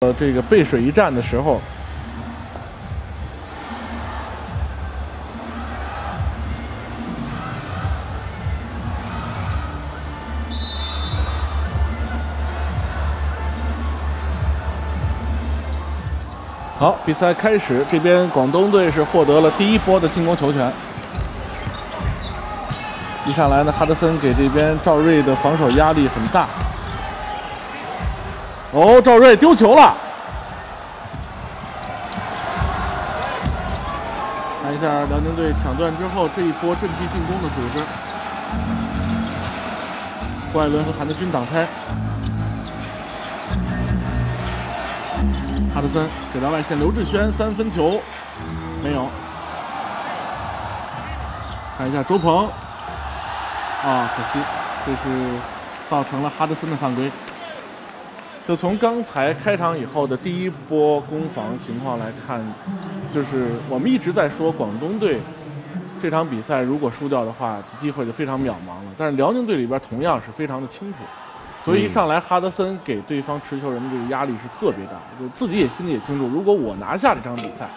呃，这个背水一战的时候，好，比赛开始，这边广东队是获得了第一波的进攻球权。一上来呢，哈德森给这边赵睿的防守压力很大。哦，赵睿丢球了。看一下辽宁队抢断之后这一波阵地进攻的组织。郭艾伦和韩德君挡拆。哈德森给到外线，刘志轩三分球没有。看一下周鹏。啊，可惜，这是造成了哈德森的犯规。就从刚才开场以后的第一波攻防情况来看，就是我们一直在说广东队这场比赛如果输掉的话，机会就非常渺茫了。但是辽宁队里边同样是非常的清楚，所以一上来哈德森给对方持球人的这个压力是特别大，就自己也心里也清楚，如果我拿下这场比赛，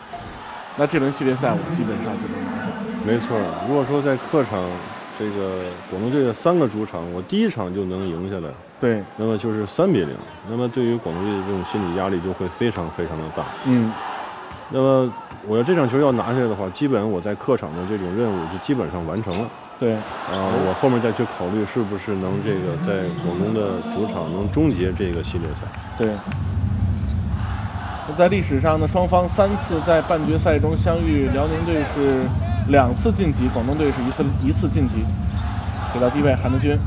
那这轮系列赛我基本上就能拿下。没错，如果说在客场。这个广东队的三个主场，我第一场就能赢下来，对，那么就是三比零。那么对于广东队的这种心理压力就会非常非常的大。嗯，那么我要这场球要拿下来的话，基本我在客场的这种任务就基本上完成了。对，啊，我后面再去考虑是不是能这个在广东的主场能终结这个系列赛。对。在历史上呢，双方三次在半决赛中相遇，辽宁队是。两次晋级，广东队是一次一次晋级。给到低位，韩德君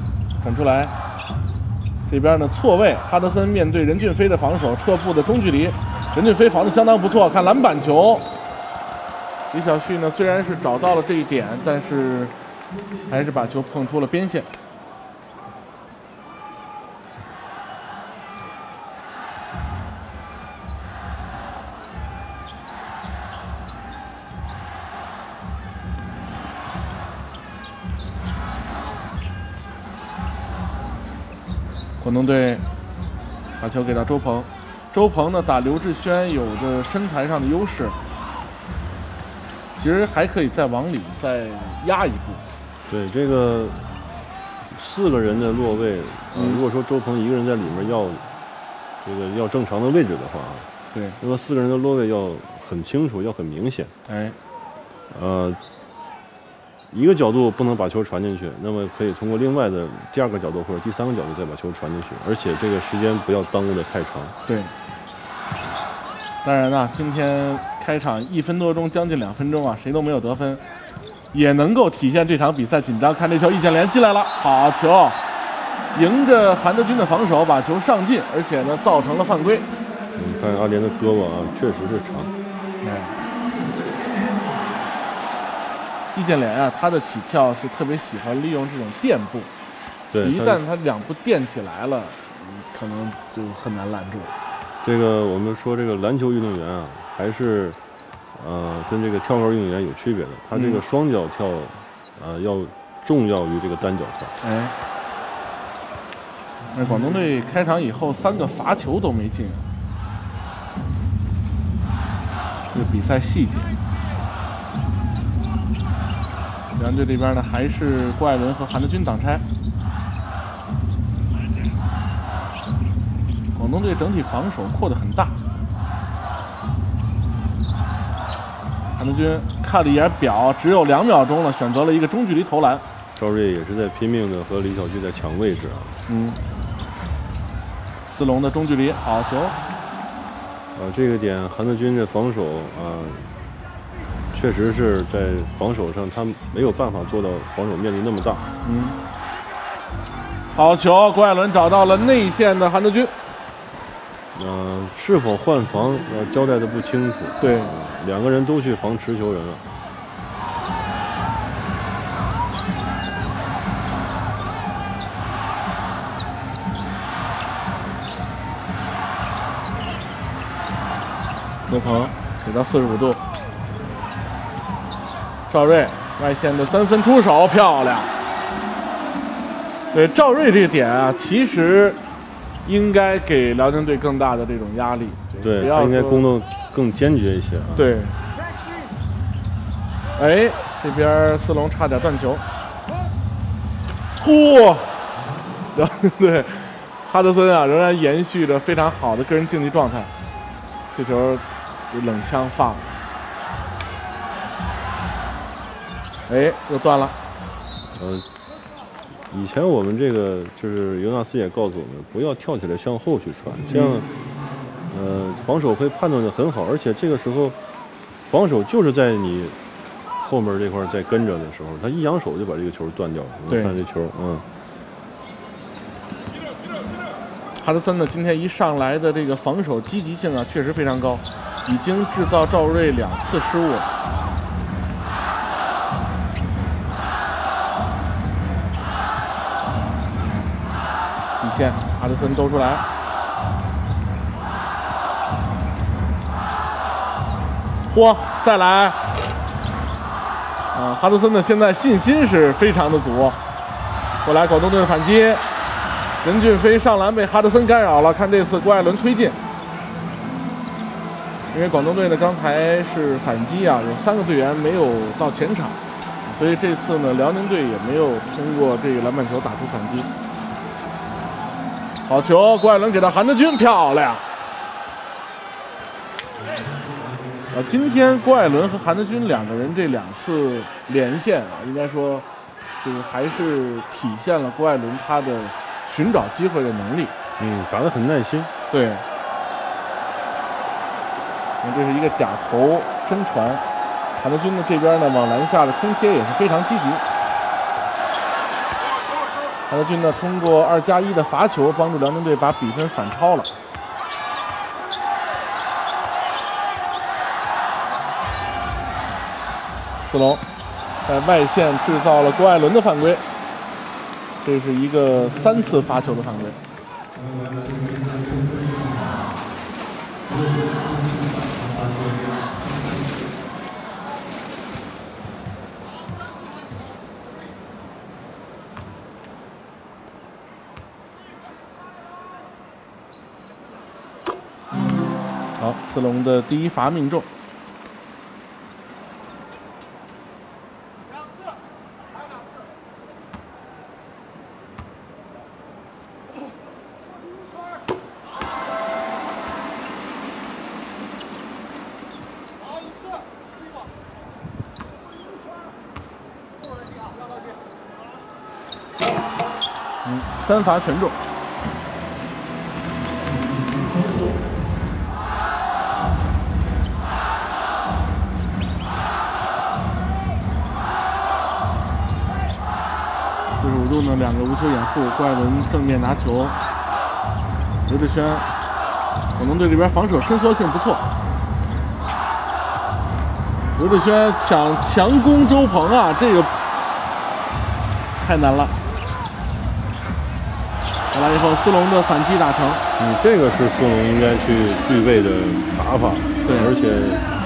转出来，这边呢错位，哈德森面对任俊飞的防守，撤步的中距离，任俊飞防的相当不错。看篮板球，李晓旭呢虽然是找到了这一点，但是还是把球碰出了边线。广东队把球给到周鹏，周鹏呢打刘志轩有着身材上的优势，其实还可以再往里再压一步。对这个四个人的落位，如果说周鹏一个人在里面要这个要正常的位置的话，对，那么四个人的落位要很清楚，要很明显。哎，呃。一个角度不能把球传进去，那么可以通过另外的第二个角度或者第三个角度再把球传进去，而且这个时间不要耽误的太长。对。当然呢，今天开场一分多钟，将近两分钟啊，谁都没有得分，也能够体现这场比赛紧张。看这球，易建联进来了，好球，迎着韩德君的防守把球上进，而且呢造成了犯规。你看阿联的胳膊啊，确实是长。哎。易建联啊，他的起跳是特别喜欢利用这种垫步，对，一旦他两步垫起来了，可能就很难拦住。这个我们说这个篮球运动员啊，还是呃跟这个跳高运动员有区别的，他这个双脚跳，呃要重要于这个单脚跳。哎，那广东队开场以后三个罚球都没进，这个比赛细节。辽队这边呢，还是郭艾伦和韩德君挡拆。广东队整体防守扩得很大。韩德君看了一眼表，只有两秒钟了，选择了一个中距离投篮。赵睿也是在拼命的和李晓旭在抢位置啊。嗯。斯隆的中距离好球。啊，这个点韩德君的防守啊。确实是在防守上，他没有办法做到防守面积那么大。嗯，好球，郭艾伦找到了内线的韩德君。嗯，是否换防呃交代的不清楚。对，两个人都去防持球人了。刘鹏给到四十五度。赵睿外线的三分出手漂亮。对赵睿这个点啊，其实应该给辽宁队更大的这种压力。对他应该攻的更坚决一些啊。对。哎，这边斯隆差点断球。呼，辽宁队，哈德森啊，仍然延续着非常好的个人竞技状态。这球冷枪放。哎，又断了。呃，以前我们这个就是尤纳斯也告诉我们，不要跳起来向后去传，这样，呃，防守会判断的很好，而且这个时候，防守就是在你后面这块在跟着的时候，他一扬手就把这个球断掉了。对，看这球，嗯。哈德森呢，今天一上来的这个防守积极性啊，确实非常高，已经制造赵睿两次失误。哈德森兜出来，嚯，再来！啊，哈德森呢，现在信心是非常的足。过来，广东队反击。任骏飞上篮被哈德森干扰了，看这次郭艾伦推进，因为广东队呢刚才是反击啊，有三个队员没有到前场，所以这次呢辽宁队也没有通过这个篮板球打出反击。好球，郭艾伦给到韩德君，漂亮！啊，今天郭艾伦和韩德君两个人这两次连线啊，应该说，就是还是体现了郭艾伦他的。寻找机会的能力，嗯，打得很耐心。对，那这是一个假投真传，韩德君呢这边呢往篮下的空切也是非常积极。韩德俊呢通过二加一的罚球帮助辽宁队把比分反超了。斯隆在外线制造了郭艾伦的犯规。这是一个三次罚球的犯规。斯隆的第一罚命中。三罚全中。四十五度呢，两个无球掩护，郭艾伦正面拿球。刘志轩，广东队这边防守伸缩性不错。刘志轩抢强攻周鹏啊，这个太难了。回来以后，斯隆的反击打成。嗯，这个是斯隆应该去具备的打法。对，而且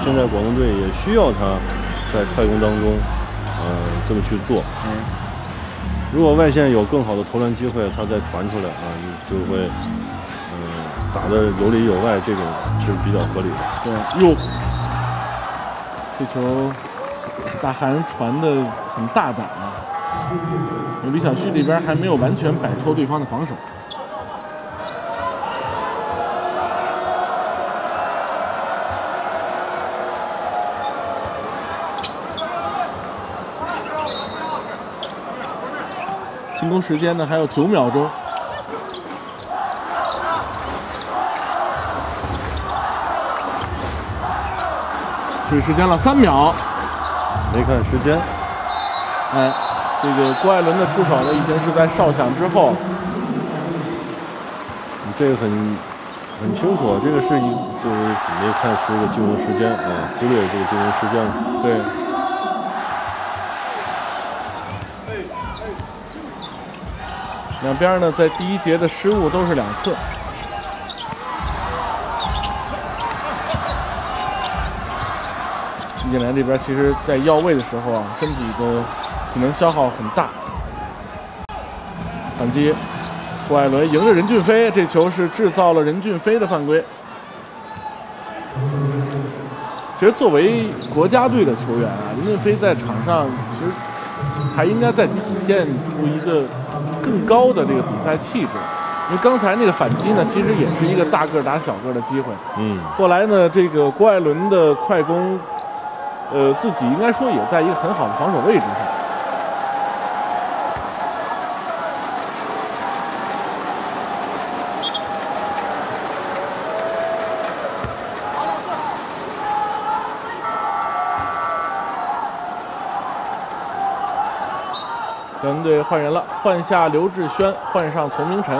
现在广东队也需要他在快攻当中，呃，这么去做。嗯。如果外线有更好的投篮机会，他再传出来啊，就会，嗯，打的有里有外，这种是比较合理的。对，哟，这球大韩传的很大胆啊。李小旭这边还没有完全摆脱对方的防守。进攻时间呢还有九秒钟。注意时间了，三秒。没看时间。哎。这个郭艾伦的出手呢，已经是在哨响之后。这个很很清楚，这个是一就是没看出个进攻时间啊，忽略这个进攻时间了。对。两边呢，在第一节的失误都是两次。易建联这边其实，在要位的时候啊，身体的。体能消耗很大，反击，郭艾伦迎着任骏飞，这球是制造了任骏飞的犯规。其实作为国家队的球员啊，任骏飞在场上其实还应该再体现出一个更高的这个比赛气质。因为刚才那个反击呢，其实也是一个大个打小个的机会。嗯，后来呢，这个郭艾伦的快攻，呃，自己应该说也在一个很好的防守位置上。对换人了，换下刘志轩，换上丛明晨。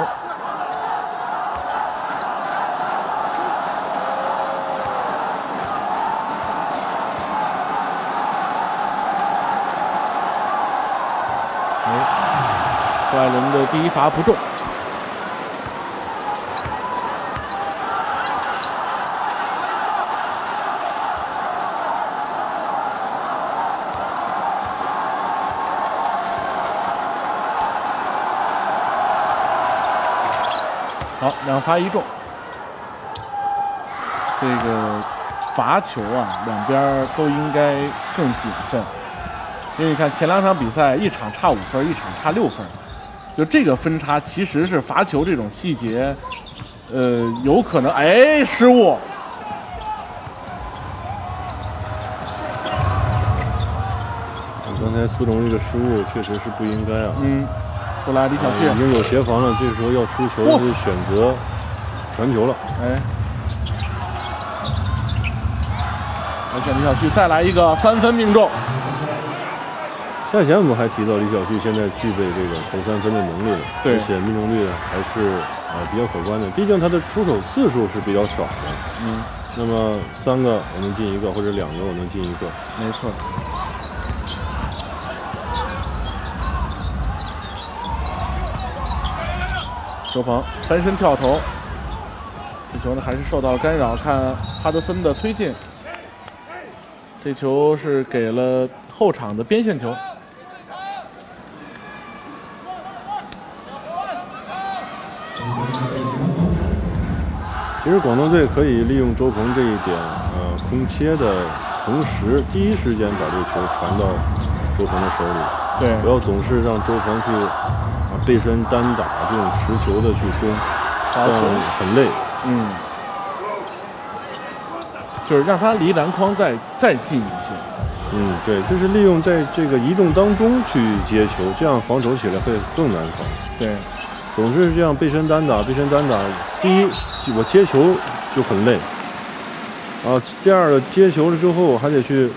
哎，郭艾伦的第一罚不中。两罚一中。这个罚球啊，两边都应该更谨慎，因为你看前两场比赛，一场差五分，一场差六分，就这个分差其实是罚球这种细节，呃，有可能哎失误。刚才苏荣这个失误确实是不应该啊。嗯，后来李晓旭已经有协防了，这时候要出球就选择传球了。哎，而且李晓旭再来一个三分命中。赛前我们还提到李晓旭现在具备这个投三分的能力了，对而且命中率还是呃、比较可观的。毕竟他的出手次数是比较少的，嗯，那么三个我能进一个，或者两个我能进一个。没错。周鹏翻身跳投，这球呢还是受到了干扰。看哈德森的推进，这球是给了后场的边线球。其实广东队可以利用周鹏这一点，呃，空切的同时，第一时间把这个球传到周鹏的手里，对不要总是让周鹏去啊背身单打这种持球的去攻，这样很累。嗯，就是让他离篮筐再再近一些。嗯，对，就是利用在这个移动当中去接球，这样防守起来会更难防。对，总是这样背身单打，背身单打，第一我接球就很累，啊，第二个接球了之后我还得去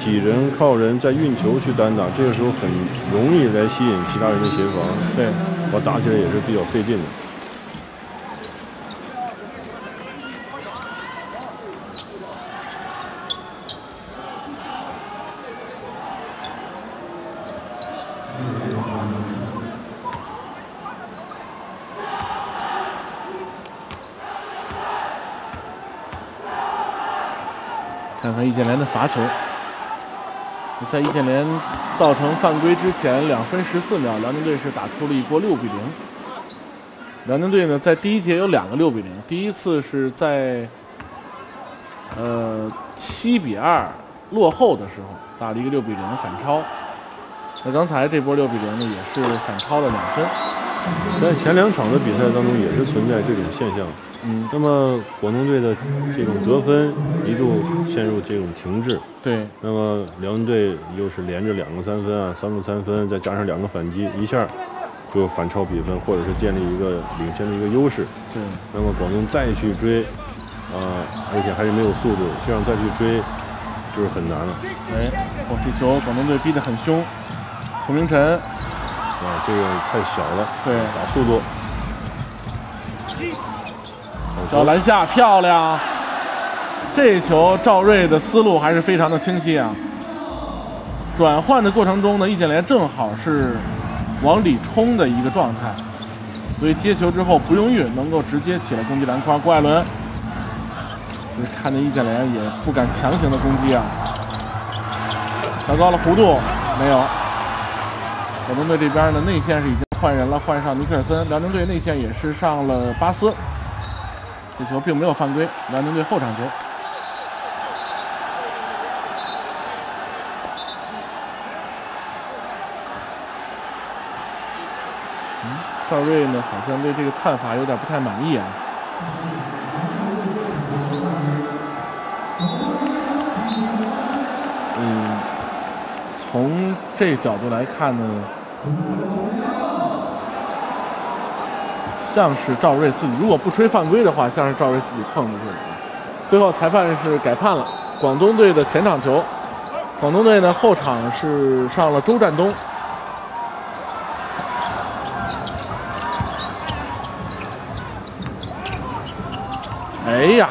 挤人、靠人在运球去单打，这个时候很容易来吸引其他人的协防，对，我打起来也是比较费劲的。看看易建联的罚球。在易建联造成犯规之前，两分十四秒，辽宁队是打出了一波六比零。辽宁队呢，在第一节有两个六比零，第一次是在呃七比二落后的时候打了一个六比零反超。那刚才这波六比零呢，也是反超了两分。在前两场的比赛当中也是存在这种现象。嗯，那么广东队的这种得分一度陷入这种停滞，对，那么辽宁队又是连着两个三分啊，三个三分，再加上两个反击，一下就反超比分，或者是建立一个领先的一个优势。对，那么广东再去追，啊、而且还是没有速度，这样再去追就是很难了。哎，哦，这球广东队逼得很凶，孔明晨，啊，这个太小了，对打速度。找篮下漂亮，这球赵睿的思路还是非常的清晰啊。转换的过程中呢，易建联正好是往里冲的一个状态，所以接球之后不用运，能够直接起来攻击篮筐。郭艾伦，就是看着易建联也不敢强行的攻击啊，调高了弧度，没有。广东队这边呢内线是已经。换人了，换上尼克尔森。辽宁队内线也是上了巴斯，这球并没有犯规。辽宁队后场球。赵睿呢，好像对这个判罚有点不太满意啊。嗯，从这角度来看呢，像是赵睿自己，如果不吹犯规的话，像是赵睿自己碰的似的。最后裁判是改判了，广东队的前场球。广东队呢后场是上了周占东。哎呀，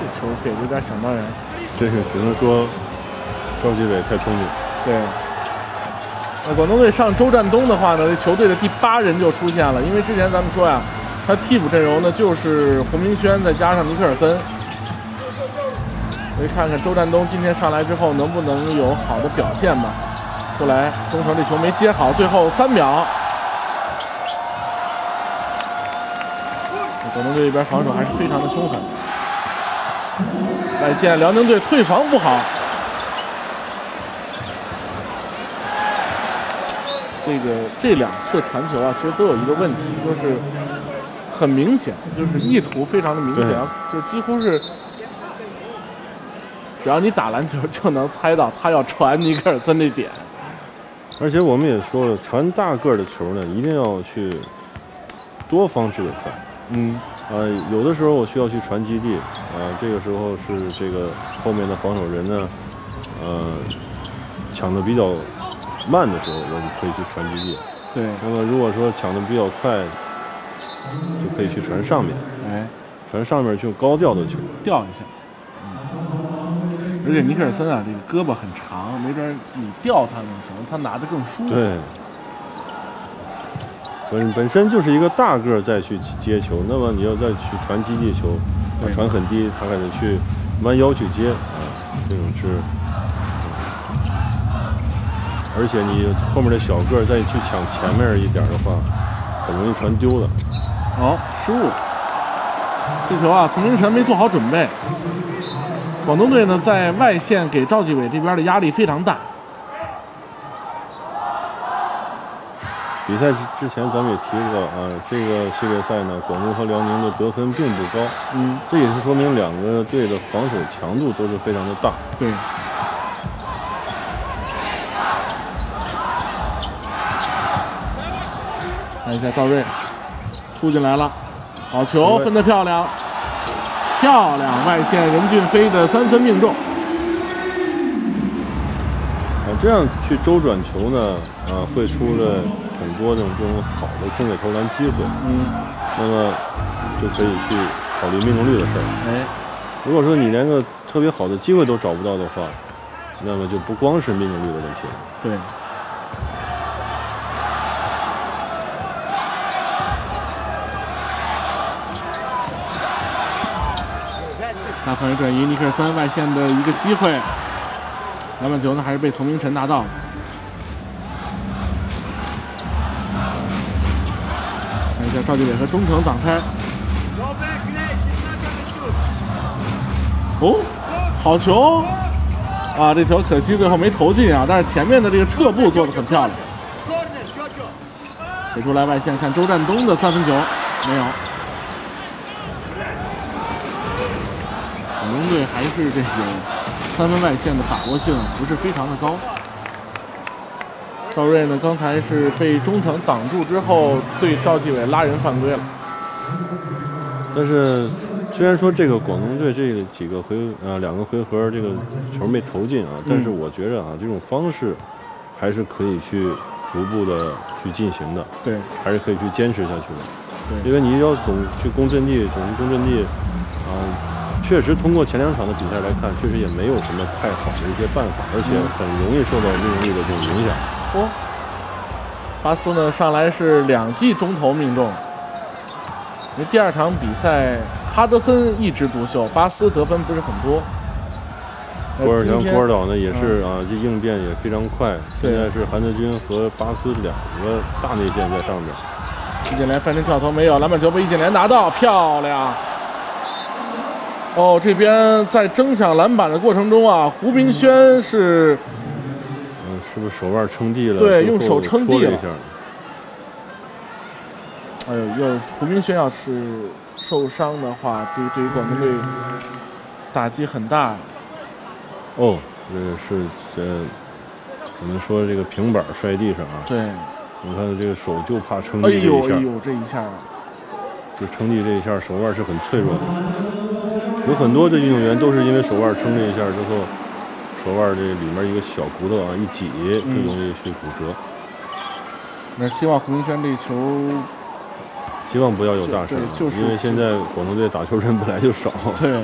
这球给的有点想当然。这是只能说。赵继伟太聪明，对。那广东队上周占东的话呢，这球队的第八人就出现了。因为之前咱们说呀，他替补阵容呢就是洪明轩再加上尼克尔森。所以看看周占东今天上来之后能不能有好的表现吧。后来中程这球没接好，最后三秒。广东队这边防守还是非常的凶狠。外线辽宁队退防不好。这个这两次传球啊，其实都有一个问题，就是很明显，就是意图非常的明显，就几乎是只要你打篮球就能猜到他要传尼克尔森那点。而且我们也说了，传大个的球呢，一定要去多方式的传。嗯，呃，有的时候我需要去传基地，啊，这个时候是这个后面的防守人呢，呃，抢的比较。慢的时候，我们可以去传基地。对。那么如果说抢的比较快，就可以去传上面。哎，传上面就高调的球，吊一下。嗯。而且尼克尔森啊，这个胳膊很长，没准你吊他呢，可能，他拿的更舒服。对。本本身就是一个大个再去接球，那么你要再去传基地球，传很低，他还得去弯腰去接啊，这种是。而且你后面的小个再去抢前面一点的话，很容易传丢的。好，失误。这球啊，丛明晨没做好准备。广东队呢，在外线给赵继伟这边的压力非常大。比赛之前咱们也提过啊，这个系列赛呢，广东和辽宁的得分并不高。嗯，这也是说明两个队的防守强度都是非常的大。对。看一下赵睿，出进来了，好球，分得漂亮，漂亮，外线任骏飞的三分命中。啊，这样去周转球呢，啊，会出了很多这种这种好的空位投篮机会。嗯，那么就可以去考虑命中率的事儿。哎，如果说你连个特别好的机会都找不到的话，那么就不光是命中率的问题了。对。大范围转移，尼克尔森外线的一个机会，篮板球呢还是被丛明晨拿到。看一下赵继伟和中程挡开。哦，好球！啊，这球可惜最后没投进啊，但是前面的这个撤步做的很漂亮。给出来外线，看周占东的三分球，没有。龙队还是这种三分外线的把握性不是非常的高。赵睿呢，刚才是被中程挡住之后，对赵继伟拉人犯规了。但是，虽然说这个广东队这几个回呃两个回合这个球没投进啊，但是我觉着啊，这种方式还是可以去逐步的去进行的。对，还是可以去坚持下去的。对，因为你要总去攻阵地，总去攻阵地，啊。确实，通过前两场的比赛来看，确实也没有什么太好的一些办法，而且很容易受到命中率的这种影响。哦，巴斯呢上来是两记中投命中。因为第二场比赛哈德森一枝独秀，巴斯得分不是很多。郭尔强、今天郭尔岛呢也是啊，这应变也非常快。现在是韩德君和巴斯两个大内线在上面。易建联翻身跳投没有，篮板球被易建联拿到，漂亮！哦，这边在争抢篮板的过程中啊，胡明轩是嗯，是不是手腕撑地了？对用手撑地了一下。哎呦，要胡明轩要是受伤的话，这对于广东队打击很大。哦，这个是这我们说这个平板摔地上啊，对，你看这个手就怕撑哎地这一下，呦哎呦，这一下，就撑地这一下手腕是很脆弱的。有很多的运动员都是因为手腕撑这一下之后，手腕这里面一个小骨头啊一挤就嗯容易去骨折。那希望胡明轩这球，希望不要有大事啊，就是因为现在广东队打球人本来就少。对，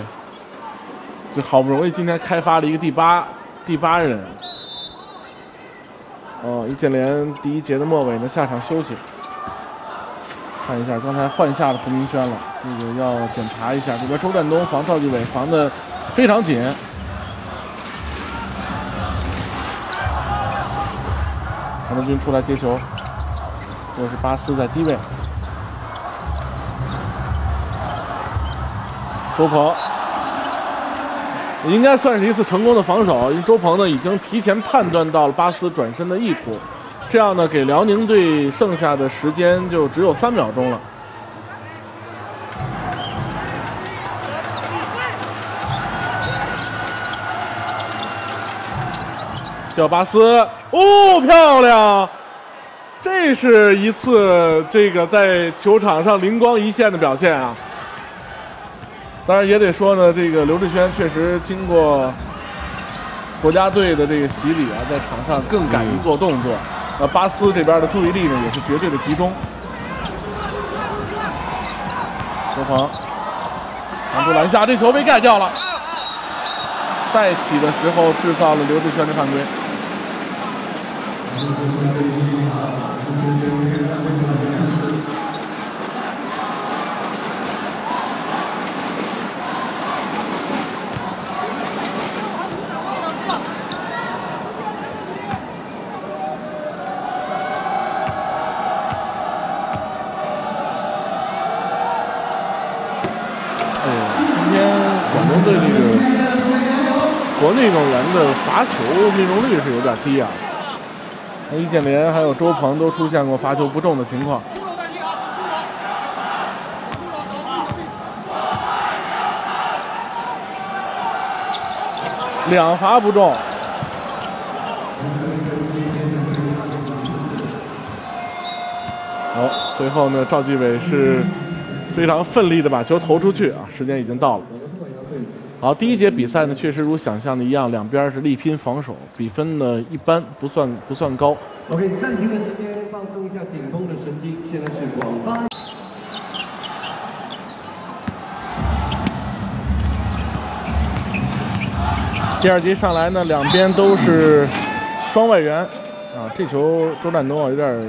就好不容易今天开发了一个第八第八人。哦，易建联第一节的末尾呢下场休息，看一下刚才换下了胡明轩了，这个要检查一下。这边周占东防赵继伟防的非常紧。韩德君出来接球，这是巴斯在低位，周鹏应该算是一次成功的防守，因为周鹏呢已经提前判断到了巴斯转身的意图，这样呢给辽宁队剩下的时间就只有三秒钟了。叫巴斯，哦，漂亮！这是一次这个在球场上灵光一现的表现啊！当然也得说呢，这个刘志轩确实经过国家队的这个洗礼啊，在场上更敢于做动作。那巴斯这边的注意力呢，也是绝对的集中。周鹏挡住篮下，这球被盖掉了。再起的时候制造了刘志轩的犯规。哎呀，今天广东队这个国内运动员的罚球命中率是有点低啊。易建联还有周鹏都出现过罚球不中的情况。两罚不中。好，最后呢，赵继伟是非常奋力的把球投出去啊，时间已经到了。好，第一节比赛呢，确实如想象的一样，两边是力拼防守，比分呢一般，不算不算高。OK，暂停的时间，放松一下紧绷的神经。现在是广发。第二节上来呢，两边都是双外援啊，这球周占东啊有点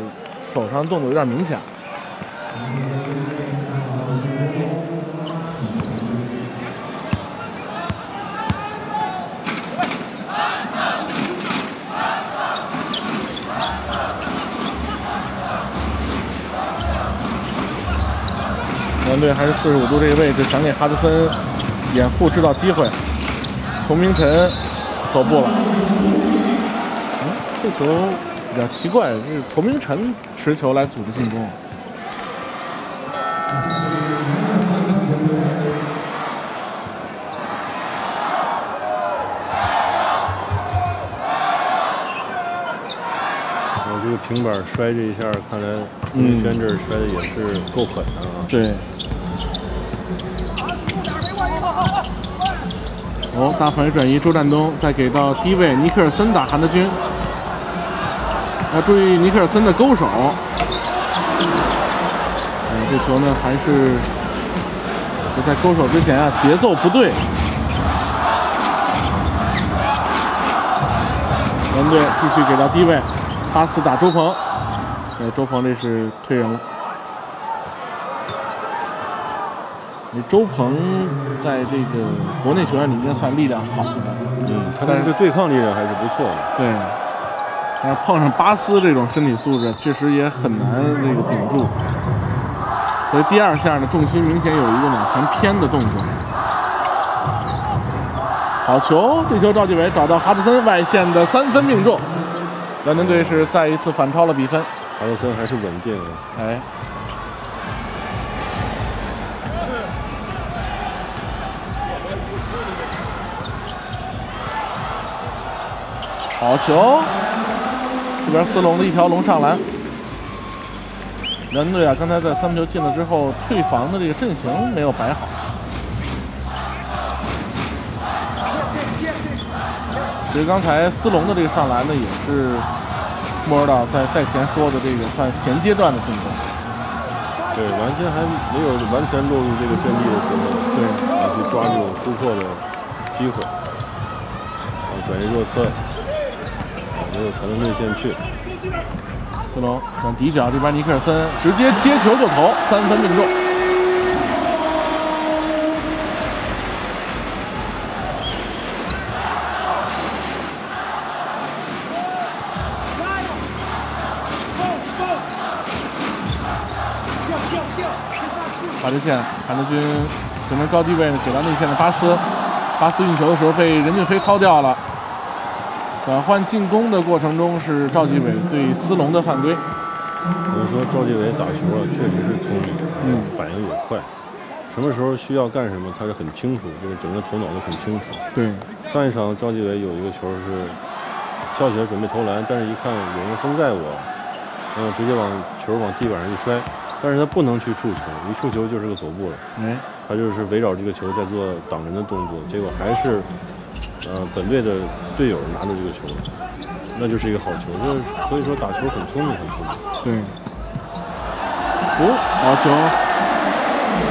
手上动作有点明显。队还是四十五度这个位置，想给哈德森掩护制造机会。丛明晨走步了，嗯，这球比较奇怪，是丛明晨持球来组织进攻。我这个平板摔这一下，看来胡明轩这摔的也是够狠的啊。对。大范围转移，周占东再给到低位，尼克尔森打韩德君。要注意尼克尔森的勾手。嗯，这球呢还是在勾手之前啊，节奏不对。蓝队继续给到低位，巴斯打周鹏，呃，周鹏这是推人了。你周鹏在这个国内球员里面算力量好的，嗯，他的这对抗力量还是不错的。对。但是碰上巴斯这种身体素质，确实也很难那个顶住。所以第二下呢，重心明显有一个往前偏的动作。好球，这球赵继伟找到哈德森外线的三分命中，辽宁队是再一次反超了比分。哈德森还是稳定的，哎。好球！这边斯隆的一条龙上篮。辽宁队啊，刚才在三分球进了之后，退防的这个阵型没有摆好。其实刚才斯隆的这个上篮呢，也是莫尔导在赛前说的这个算衔接段的进攻。对，完全还没有完全落入这个阵地的时候，对，去抓住突破的机会，啊，转移弱侧。没有传到内线去，斯隆向底角这边，尼克尔森直接接球就投，三分命中。罚球线，韩德君形成高低位给到内线的巴斯，巴斯运球的时候被任骏飞掏掉了。转换进攻的过程中是赵继伟对斯隆的犯规。我就说赵继伟打球啊，确实是聪明，嗯，反应也快，什么时候需要干什么他是很清楚，这个整个头脑都很清楚。对，上一场赵继伟有一个球是跳起来准备投篮，但是一看有人封盖我，嗯，直接往球往地板上一摔，但是他不能去触球，一触球就是个走步了。哎，他就是围绕这个球在做挡人的动作，结果还是。呃，本队的队友拿着这个球，那就是一个好球。这所以说打球很聪明，很聪明。对。哦，好球！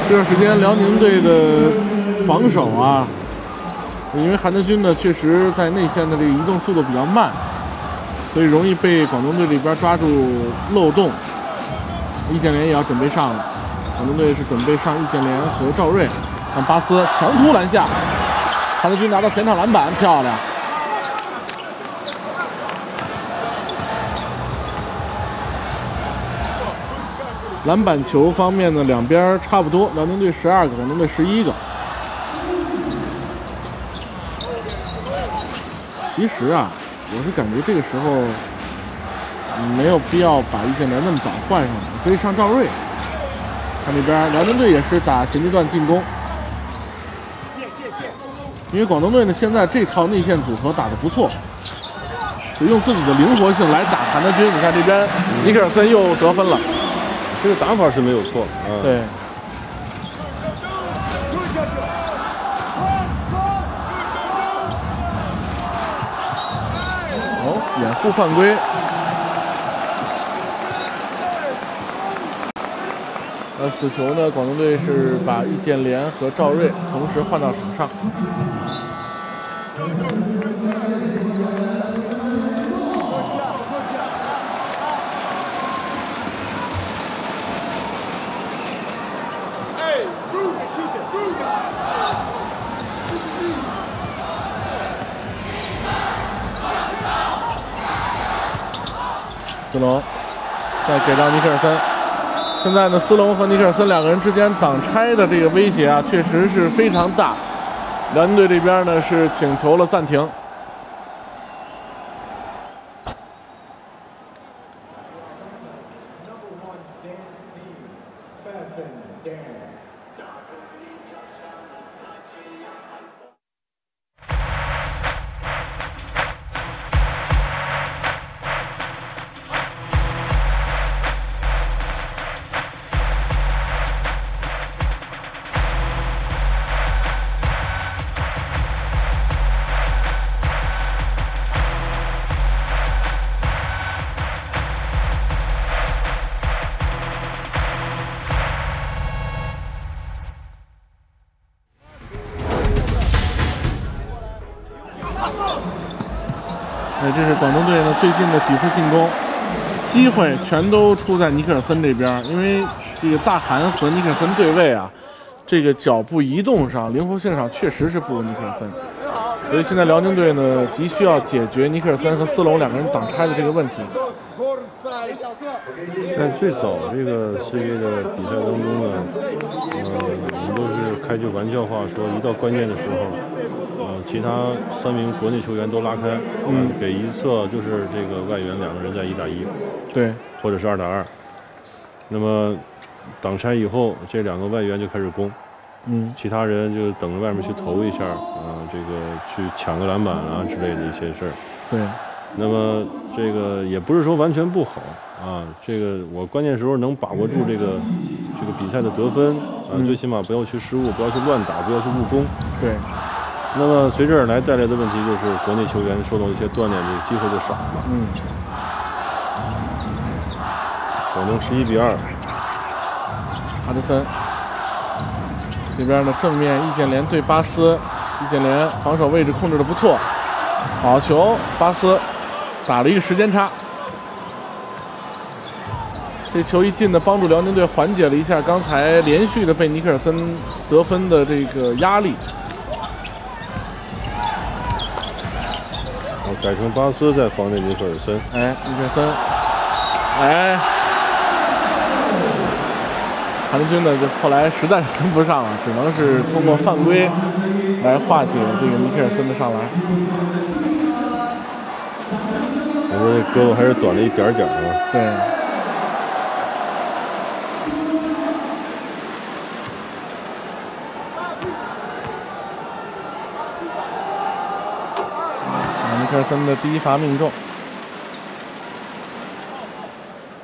这段时间辽宁队的防守啊，因为韩德君呢确实在内线的这个移动速度比较慢，所以容易被广东队里边抓住漏洞。易建联也要准备上了，广东队是准备上易建联和赵睿，让巴斯强突篮下。韩德君拿到前场篮板，漂亮！篮板球方面呢，两边差不多，辽宁队十二个，广东队十一个。其实啊，我是感觉这个时候没有必要把易建联那么早换上，可以上赵睿。看那边，辽宁队也是打衔接段进攻。因为广东队呢，现在这套内线组合打得不错，就用自己的灵活性来打韩德君。你看这边，尼克尔森又得分了，这个打法是没有错。对。哦，掩护犯规。呃，死球呢，广东队是把易建联和赵睿同时换到场上。子龙，再给到尼克尔森。现在呢，斯隆和尼克尔森两个人之间挡拆的这个威胁啊，确实是非常大。辽宁队这边呢是请求了暂停。最近的几次进攻，机会全都出在尼克尔森这边，因为这个大韩和尼克尔森对位啊，这个脚步移动上、灵活性上确实是不如尼克尔森。所以现在辽宁队呢，急需要解决尼克尔森和斯隆两个人挡拆的这个问题。在最早这个世界的比赛当中呢，呃，我们都是开句玩笑话说，一到关键的时候，呃，其他三名国内球员都拉开，嗯，给一侧就是这个外援两个人在一打一，对，或者是二打二。那么挡拆以后，这两个外援就开始攻，嗯，其他人就等着外面去投一下，啊、这个去抢个篮板啊之类的一些事儿。对，那么这个也不是说完全不好啊，这个我关键时候能把握住这个这个比赛的得分啊，最起码不要去失误，不要去乱打，不要去误攻。对，那么随之而来带来的问题就是国内球员受到一些锻炼的机会就少了。嗯，广东十一比二，哈德森这边呢，正面易建联对巴斯，易建联防守位置控制的不错，好球，巴斯打了一个时间差。这球一进呢，帮助辽宁队缓解了一下刚才连续的被尼克尔森得分的这个压力。哦，改成巴斯在防这尼克尔森。哎，尼克尔森，哎，韩军呢，就后来实在是跟不上了，只能是通过犯规来化解这个尼克尔森的上篮。我说这胳膊还是短了一点点啊。对。尔森的第一罚命中。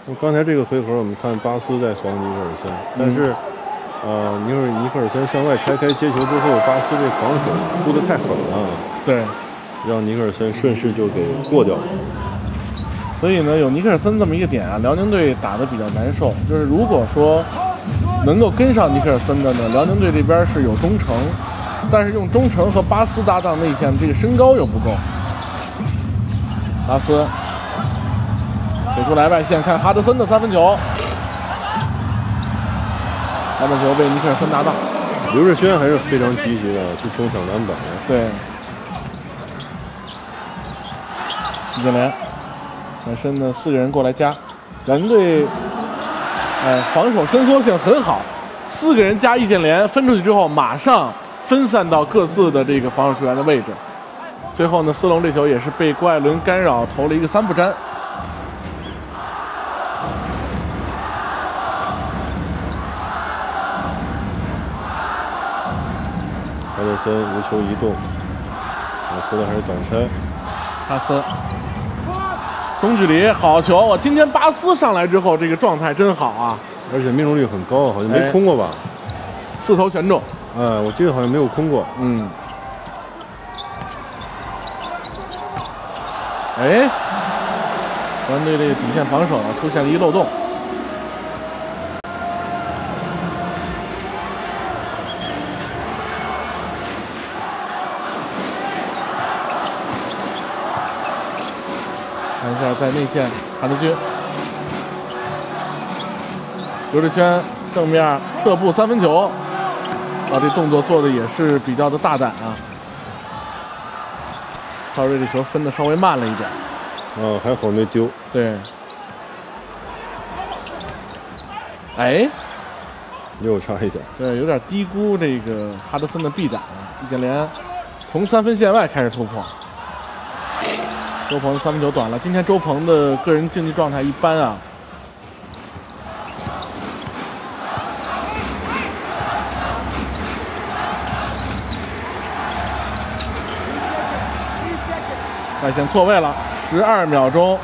我刚才这个回合，我们看巴斯在防尼克尔森，但是，呃，尼尔尼克尔森向外拆开接球之后，巴斯这防守扑得太狠了，对，让尼克尔森顺势就给过掉了。所以呢，有尼克尔森这么一个点啊，辽宁队打得比较难受。就是如果说能够跟上尼克尔森的呢，辽宁队这边是有中程，但是用中程和巴斯搭档内线，这个身高又不够。巴斯给出来外线，看哈德森的三分球，三分球被尼克尔森拿到。刘志轩还是非常积极的，去冲抢篮板。对，易建联转身呢四个人过来加，辽宁队，呃，防守伸缩性很好，四个人加易建联分出去之后，马上分散到各自的这个防守球员的位置。最后呢，斯隆这球也是被郭艾伦干扰，投了一个三不沾。哈德森无球移动，我说的还是短拆。巴斯，中距离好球！我今天巴斯上来之后，这个状态真好啊，而且命中率很高，好像没哎空过吧？四投全中。哎，我记得好像没有空过。嗯。哎，团队这个底线防守啊出现了一漏洞。看一下在内线，韩德君，刘志轩正面撤步三分球，啊，这动作做的也是比较的大胆啊。超瑞这球分的稍微慢了一点，啊，还好没丢。对。哎，又差一点。对，有点低估这个哈德森的臂展啊。易建联从三分线外开始突破，周鹏三分球短了。今天周鹏的个人竞技状态一般啊。外线错位了，十二秒钟，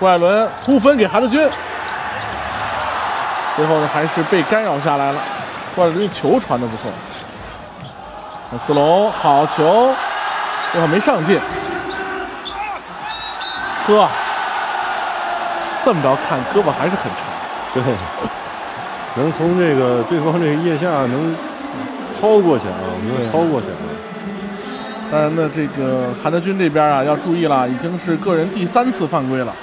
郭艾伦突分给韩德君，最后呢还是被干扰下来了。郭艾伦球传的不错，那斯隆好球，最后没上进。呵，这么着看胳膊还是很长。对，能从这个对方这个腋下能掏过去啊，能掏过去。当然呢，这个韩德君这边啊要注意了，已经是个人第三次犯规了。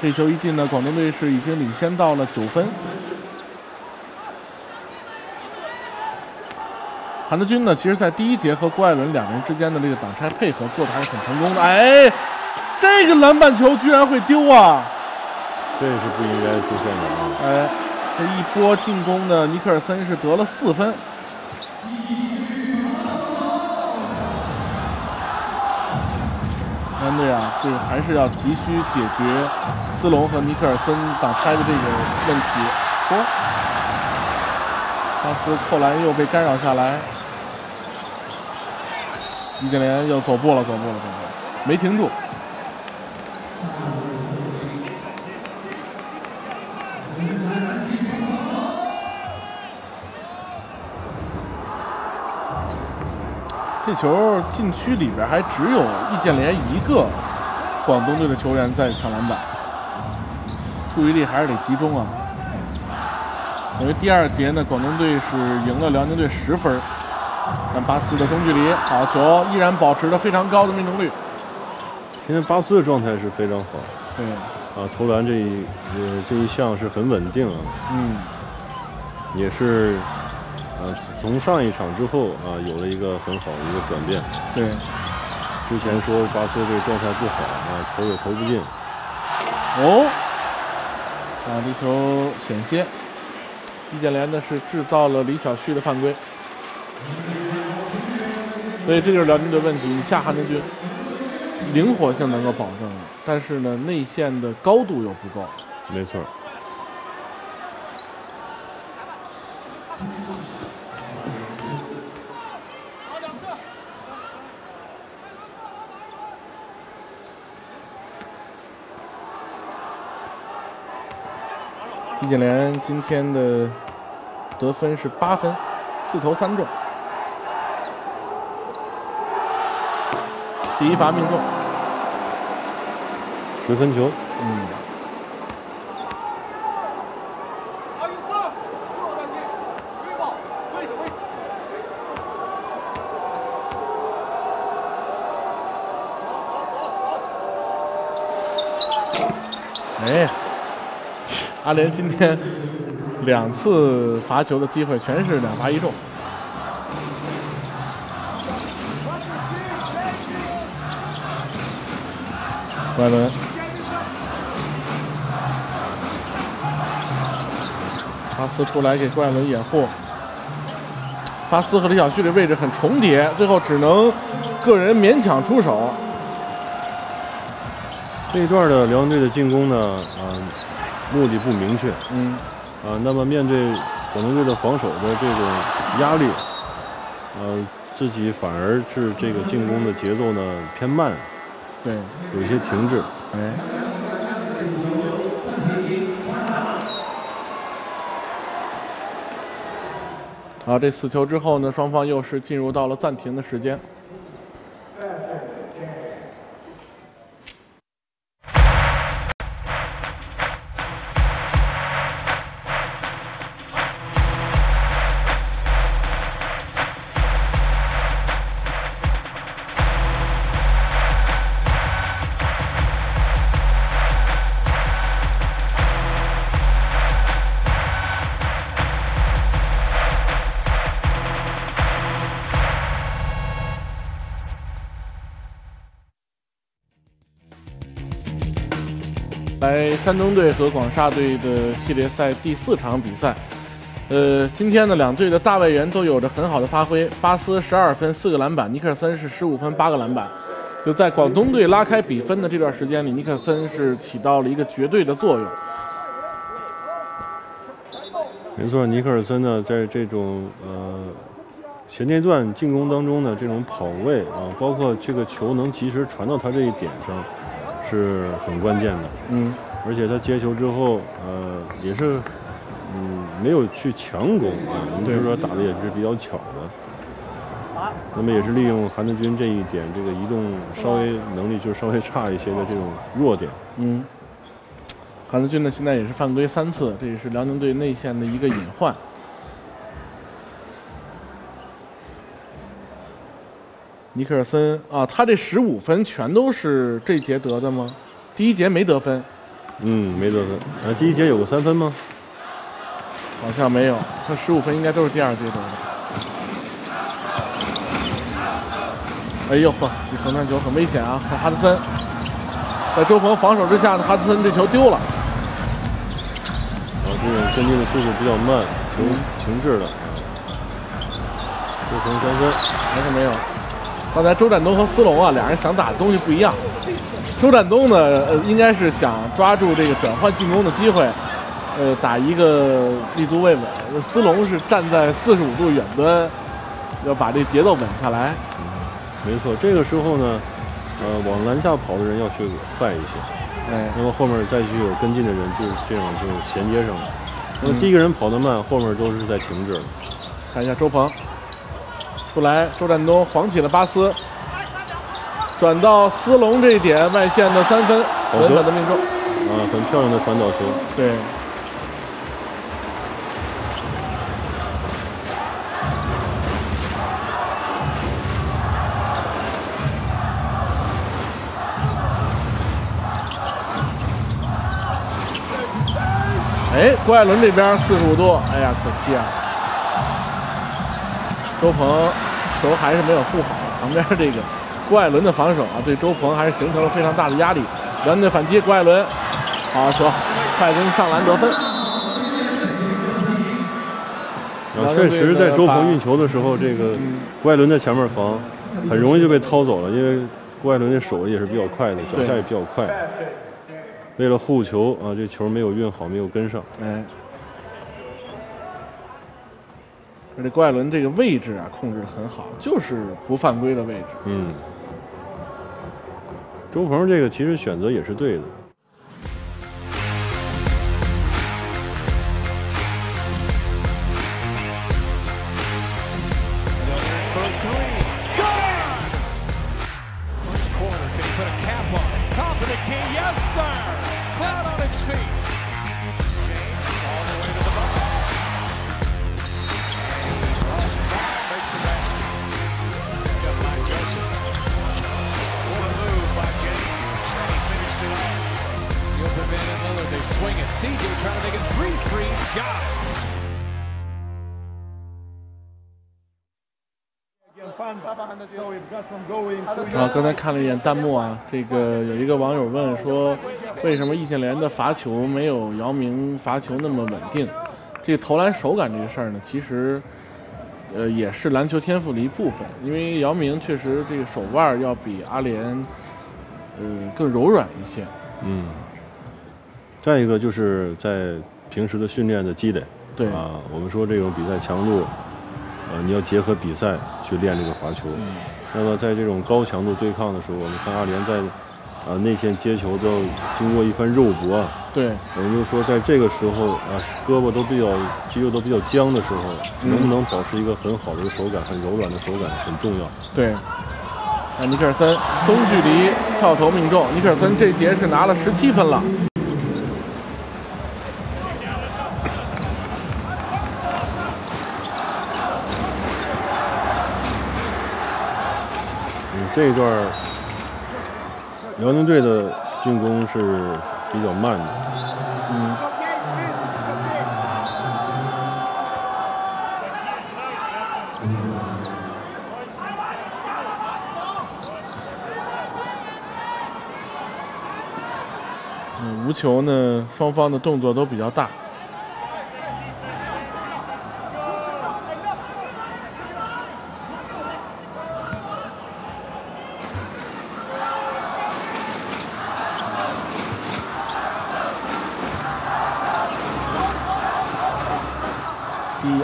这球一进呢，广东队是已经领先到了九分。韩德君呢，其实在第一节和郭艾伦两个人之间的这个挡拆配合做的还是很成功的。哎，这个篮板球居然会丢啊！这是不应该出现的啊！哎，这一波进攻的，尼克尔森是得了四分。蓝队啊，就是还是要急需解决斯隆和尼克尔森挡拆的这个问题。嚯，巴斯扣篮又被干扰下来。易建联又走步了，走步了，走步了，没停住。这球禁区里边还只有易建联一个广东队的球员在抢篮板，注意力还是得集中啊。因为第二节呢，广东队是赢了辽宁队十分。但巴斯的中距离好球，依然保持着非常高的命中率。今天巴斯的状态是非常好，对，啊，投篮这一呃这一项是很稳定啊，嗯，也是呃从上一场之后啊有了一个很好的一个转变。对，之前说巴斯这个状态不好啊，投也投不进。哦，啊，这球险些，易建联呢是制造了李晓旭的犯规。所以这就是辽宁队问题，你下韩德君，灵活性能够保证，但是呢内线的高度又不够。没错。易建联今天的得分是八分，四投三中。第一罚命中，十分球。嗯。哎，阿联今天两次罚球的机会全是两罚一中。怪伦，巴斯出来给怪伦掩护。巴斯和李晓旭的位置很重叠，最后只能个人勉强出手。这一段的辽宁队的进攻呢，嗯，目的不明确，嗯，啊，那么面对广东队的防守的这种压力，呃，自己反而是这个进攻的节奏呢偏慢。对，有些停滞。哎，好，这四球之后呢，双方又是进入到了暂停的时间。东队和广厦队的系列赛第四场比赛。呃，今天呢，两队的大外援都有着很好的发挥。巴斯十二分，四个篮板；尼克尔森是十五分，八个篮板。就在广东队拉开比分的这段时间里，尼克尔森是起到了一个绝对的作用。没错，尼克尔森呢，在这种呃衔接段进攻当中的这种跑位啊，包括这个球能及时传到他这一点上。是很关键的，嗯，而且他接球之后，呃，也是，嗯，没有去强攻啊，我们就是说打的也是比较巧的。那么也是利用韩德君这一点，这个移动稍微能力就稍微差一些的这种弱点。嗯，韩德君呢现在也是犯规三次，这也是辽宁队内线的一个隐患。尼克尔森啊，他这十五分全都是这节得的吗？第一节没得分。嗯，没得分。啊，第一节有个三分吗？好像没有，他十五分应该都是第二节得的。哎呦呵，这横传球很危险啊！看哈德森，在周鹏防守之下呢，哈德森这球丢了。啊，这种跟进的速度比较慢，球停滞了。周鹏三分还是没有。刚才周占东和斯隆啊，俩人想打的东西不一样。周占东呢，呃，应该是想抓住这个转换进攻的机会，呃，打一个立足未稳。斯隆是站在四十五度远端，要把这节奏稳下来。没错，这个时候呢，呃，往篮下跑的人要去快一些，哎，那么后面再去有跟进的人，就这样就衔接上了。那么第一个人跑得慢，后面都是在停滞。看一下周鹏，出来，周占东晃起了巴斯，转到斯隆这一点外线的三分，稳稳的命中。啊，很漂亮的传导球。对。哎，郭艾伦这边四十五度，哎呀，可惜啊！周鹏球还是没有护好，旁边这个郭艾伦的防守啊，对周鹏还是形成了非常大的压力。篮队反击，郭艾伦，好球，快攻上篮得分。啊，确实，在周鹏运球的时候，这个郭艾伦在前面防，很容易就被掏走了，因为郭艾伦的手也是比较快的，脚下也比较快。为了护球啊，这球没有运好，没有跟上。哎，这郭艾伦这个位置啊，控制的很好，就是不犯规的位置。嗯，周鹏这个其实选择也是对的。啊，刚才看了一眼弹幕啊，这个有一个网友问说，为什么易建联的罚球没有姚明罚球那么稳定？这个投篮手感这个事儿呢，其实，呃，也是篮球天赋的一部分。因为姚明确实这个手腕要比阿联，呃，更柔软一些。嗯。再一个就是在平时的训练的积累。对。啊，我们说这种比赛强度，呃，你要结合比赛去练这个罚球。嗯。那么在这种高强度对抗的时候，我们看阿联在啊内线接球都经过一番肉搏。对。我们就说在这个时候啊，胳膊都比较肌肉都比较僵的时候，能不能保持一个很好的一个手感、很柔软的手感很重要。对。啊，尼克尔森中距离跳投命中，尼克尔森这节是拿了十七分了。这一段，辽宁队的进攻是比较慢的。嗯。嗯，无球呢，双方的动作都比较大。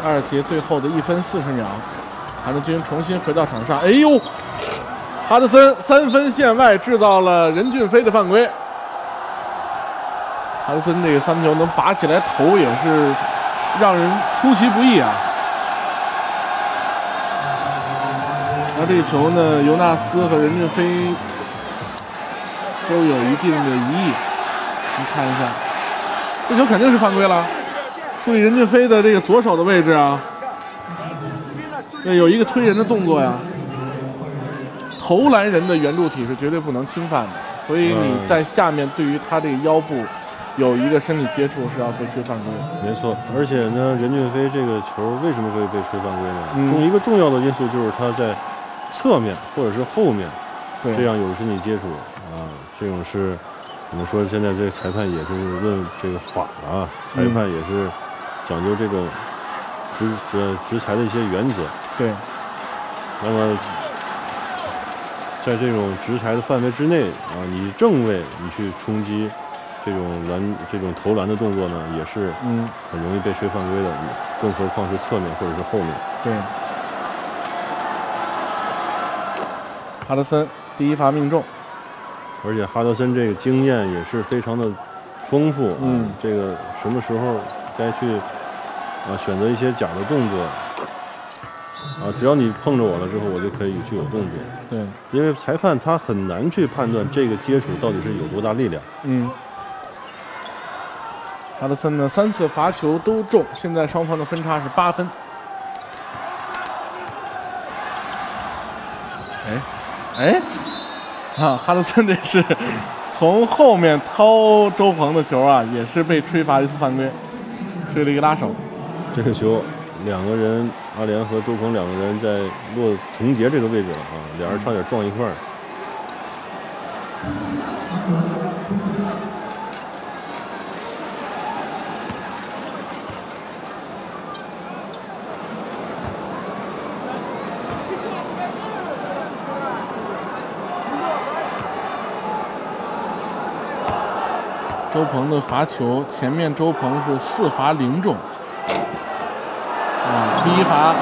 二节最后的一分四十秒，韩德君重新回到场上。哎呦，哈德森三分线外制造了任骏飞的犯规。哈德森这个三分球能拔起来投，也是让人出其不意啊。那这球呢，尤纳斯和任骏飞都有一定的疑义。你看一下，这球肯定是犯规了。注意任骏飞的这个左手的位置啊，对，有一个推人的动作呀。投篮人的圆柱体是绝对不能侵犯的，所以你在下面对于他这个腰部有一个身体接触是要被吹犯规的。没错，而且呢，任骏飞这个球为什么会被吹犯规呢？嗯一个重要的因素就是他在侧面或者是后面对，这样有身体接触啊，这种是我们说现在这个裁判也是论这个法啊，裁嗯判也是讲究这个执呃执裁的一些原则。对，那么在这种执裁的范围之内啊，你正位你去冲击这种篮这种投篮的动作呢，也是嗯，很容易被吹犯规的，更何况是侧面或者是后面。对。哈德森第一罚命中，而且哈德森这个经验也是非常的丰富啊，嗯这个什么时候该去啊选择一些假的动作啊，只要你碰着我了之后，我就可以去有动作，对，因为裁判他很难去判断这个接触到底是有多大力量。嗯。哈德森呢三次罚球都中，现在双方的分差是八分。哎，哎，啊，哈德森这是从后面掏周鹏的球啊，也是被吹罚一次犯规，吹了一个拉手。这个球，两个人阿联和周鹏两个人在落重叠这个位置了啊，俩人差点撞一块儿。周鹏的罚球，前面周鹏是四罚零中，第一罚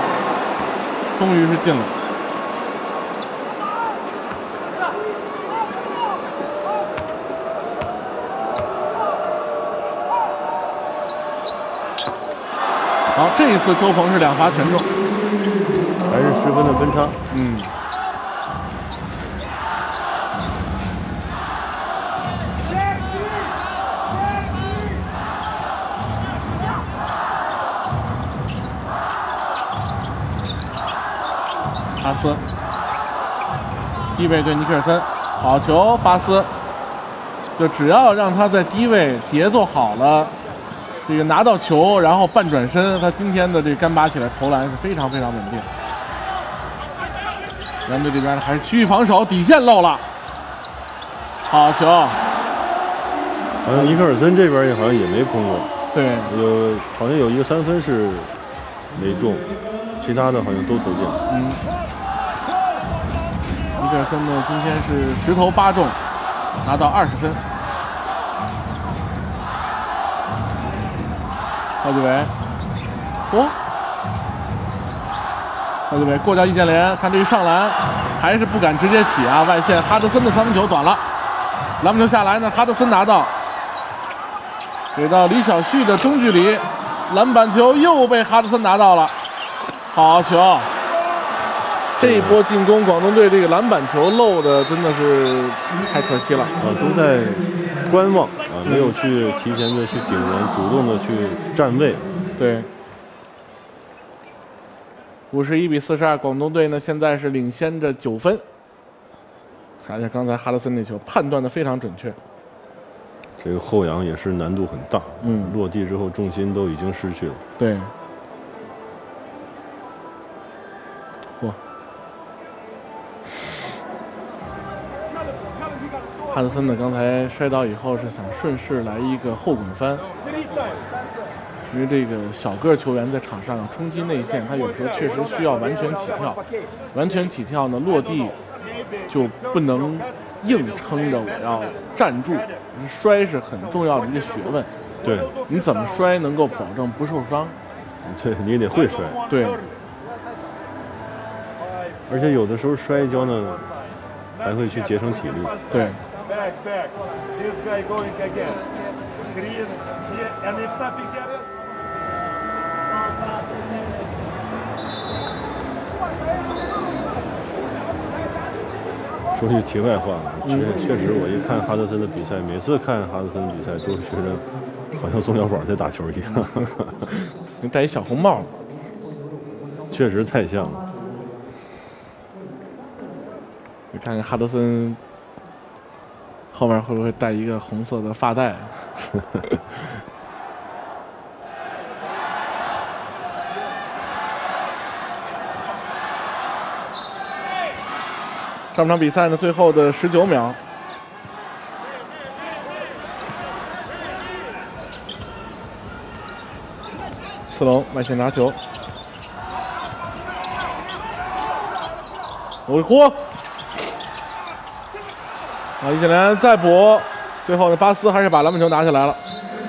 终于是进了。好，这一次周鹏是两罚全中，还是十分的分差。嗯，巴斯，低位对尼克尔森，好球，巴斯，就只要让他在低位节奏好了，这个拿到球，然后半转身，他今天的这干拔起来投篮是非常非常稳定。蓝队这边呢还是区域防守，底线漏了，好球，好像尼克尔森这边也好像也没空过，对，有好像有一个三分是没中，其他的好像都投进了。嗯，尼克尔森呢今天是十投八中，拿到二十分。郝继伟，哦，郝继伟过掉易建联，看这一上篮还是不敢直接起啊，外线哈德森的三分球短了，篮板球下来呢，哈德森拿到，给到李晓旭的中距离，篮板球又被哈德森拿到了，好球！这一波进攻，广东队这个篮板球漏的真的是太可惜了。啊，都在观望啊，没有去提前的去顶人，主动的去站位。对，五十一比四十二，广东队呢现在是领先着九分。看一下刚才哈德森那球，判断的非常准确。这个后仰也是难度很大，嗯落地之后重心都已经失去了。对，哈德森呢，刚才摔倒以后是想顺势来一个后滚翻，因为这个小个儿球员在场上啊冲击内线，他有时候确实需要完全起跳，完全起跳呢落地就不能硬撑着我要站住，摔是很重要的一个学问，对，你怎么摔能够保证不受伤？对你也得会摔，对，而且有的时候摔一跤呢，还会去节省体力。对。Back, back. This guy going again. Screen here, and if nothing happens. 说句题外话，确确实，我一看哈德森的比赛，每次看哈德森的比赛，都是觉得好像宋小宝在打球一样，你 戴一小红帽，确实太像了。你看看哈德森后面会不会带一个红色的发带？上场比赛呢，最后的十九秒，次隆外线拿球，我呼，啊，易建联再补，最后呢，巴斯还是把篮板球拿下来了。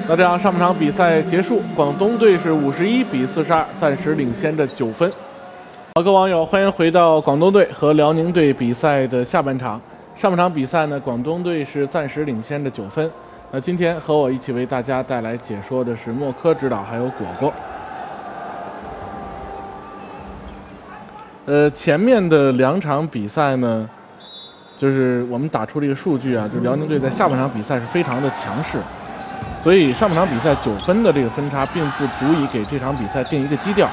那这样上半场比赛结束，广东队是五十一比四十二，暂时领先着九分。好，各位网友，欢迎回到广东队和辽宁队比赛的下半场。上半场比赛呢，广东队是暂时领先着九分。那今天和我一起为大家带来解说的是莫科指导，还有果果。呃，前面的两场比赛呢，就是我们打出这个数据啊，就辽宁队在下半场比赛是非常的强势，所以上半场比赛九分的这个分差并不足以给这场比赛定一个基调。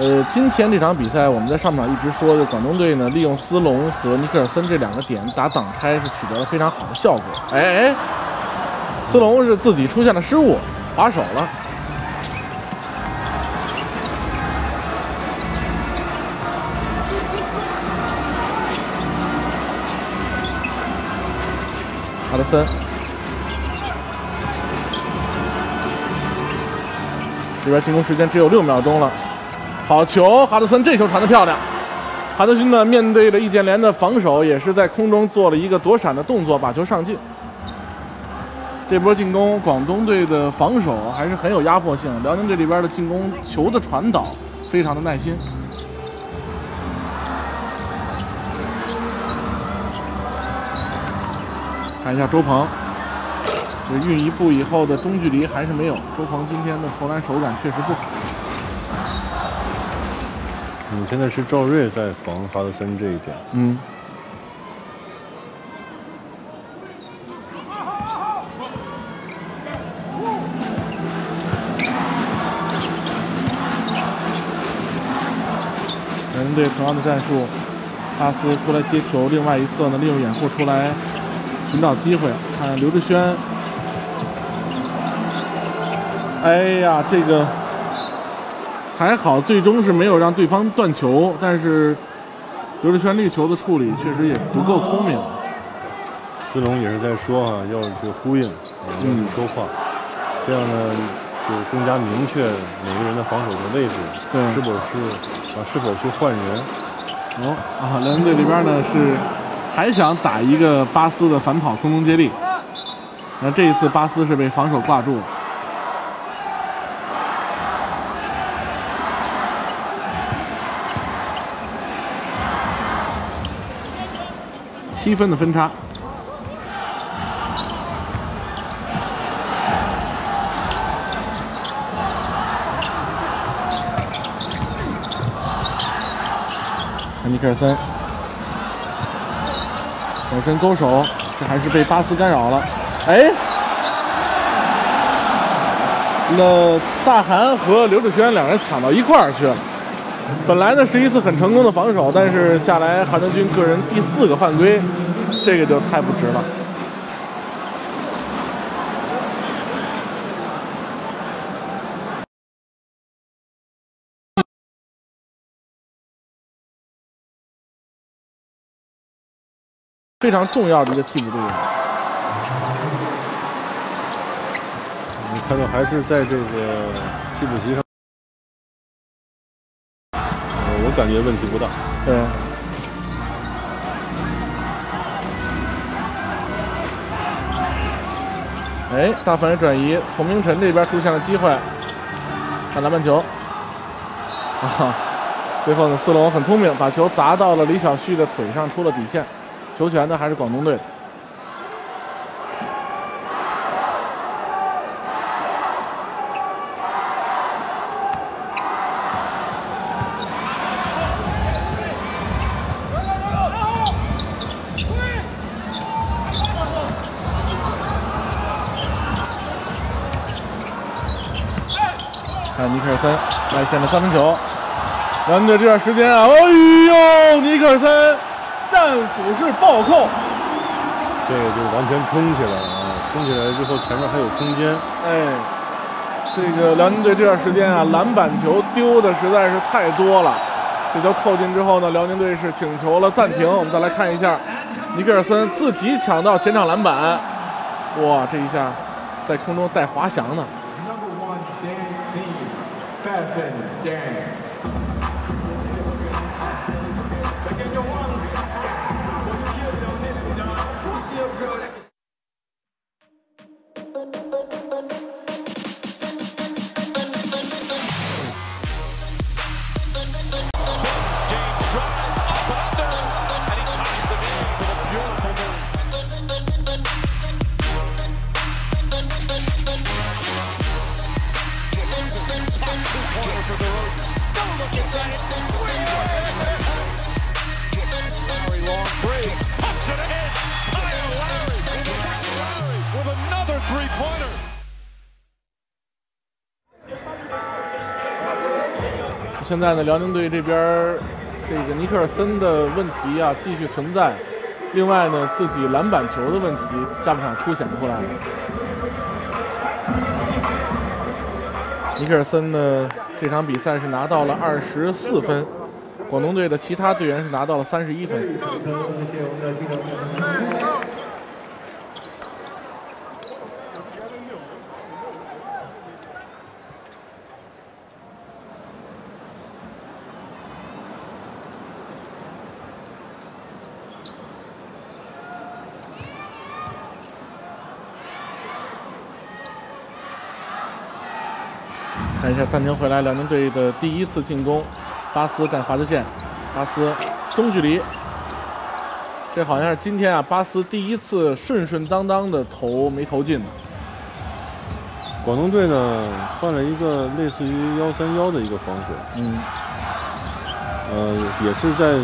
呃，今天这场比赛，我们在上半场一直说，就广东队呢，利用斯隆和尼克尔森这两个点打挡拆是取得了非常好的效果。哎哎，斯隆是自己出现了失误，滑手了。哈德森，这边进攻时间只有六秒钟了。好球，哈德森这球传的漂亮。哈德逊呢，面对着易建联的防守，也是在空中做了一个躲闪的动作，把球上进。这波进攻，广东队的防守还是很有压迫性。辽宁队这边的进攻球的传导非常的耐心。看一下周鹏，这运一步以后的中距离还是没有。周鹏今天的投篮手感确实不好。嗯，现在是赵睿在防哈德森这一点。嗯。辽宁队同样的战术，哈斯出来接球，另外一侧呢利用掩护出来寻找机会。看刘志轩，哎呀，这个还好，最终是没有让对方断球，但是刘志轩这个球的处理确实也不够聪明。斯隆也是在说啊，要去呼应，要去说话，这样呢就更加明确每个人的防守的位置，对是否是啊是否去换人。哦啊，辽宁队这边呢是还想打一个巴斯的反跑空中接力，那这一次巴斯是被防守挂住了。七分的分差。安尼克尔森，转身勾手，这还是被巴斯干扰了。哎，那大韩和刘志轩两人抢到一块儿去了。本来呢是一次很成功的防守，但是下来韩德君个人第四个犯规，这个就太不值了。非常重要的一个替补队员。你看到还是在这个替补席上，呃我感觉问题不大。对。哎，大范围转移，孔明晨这边出现了机会，看篮板球。啊，最后呢，斯隆很聪明，把球砸到了李晓旭的腿上，出了底线。球权呢还是广东队的。看尼克尔森外线的三分球，辽宁队这段时间啊，哎呦，尼克尔森。战斧式暴扣，这个就完全冲起来了啊！冲起来之后，前面还有空间。哎，这个辽宁队这段时间啊，篮板球丢的实在是太多了。这球扣进之后呢，辽宁队是请求了暂停。我们再来看一下，尼克尔森自己抢到前场篮板，哇，这一下在空中带滑翔呢。Number one dance team, 现在呢，辽宁队这边这个尼克尔森的问题啊继续存在，另外呢，自己篮板球的问题下半场凸显出来了。尼克尔森呢，这场比赛是拿到了二十四分，广东队的其他队员是拿到了三十一分。看一下暂停回来，辽宁队的第一次进攻，巴斯干罚球线，巴斯中距离，这好像是今天啊巴斯第一次顺顺当当的投没投进呢。广东队呢换了一个类似于幺三幺的一个防守，嗯，呃，也是在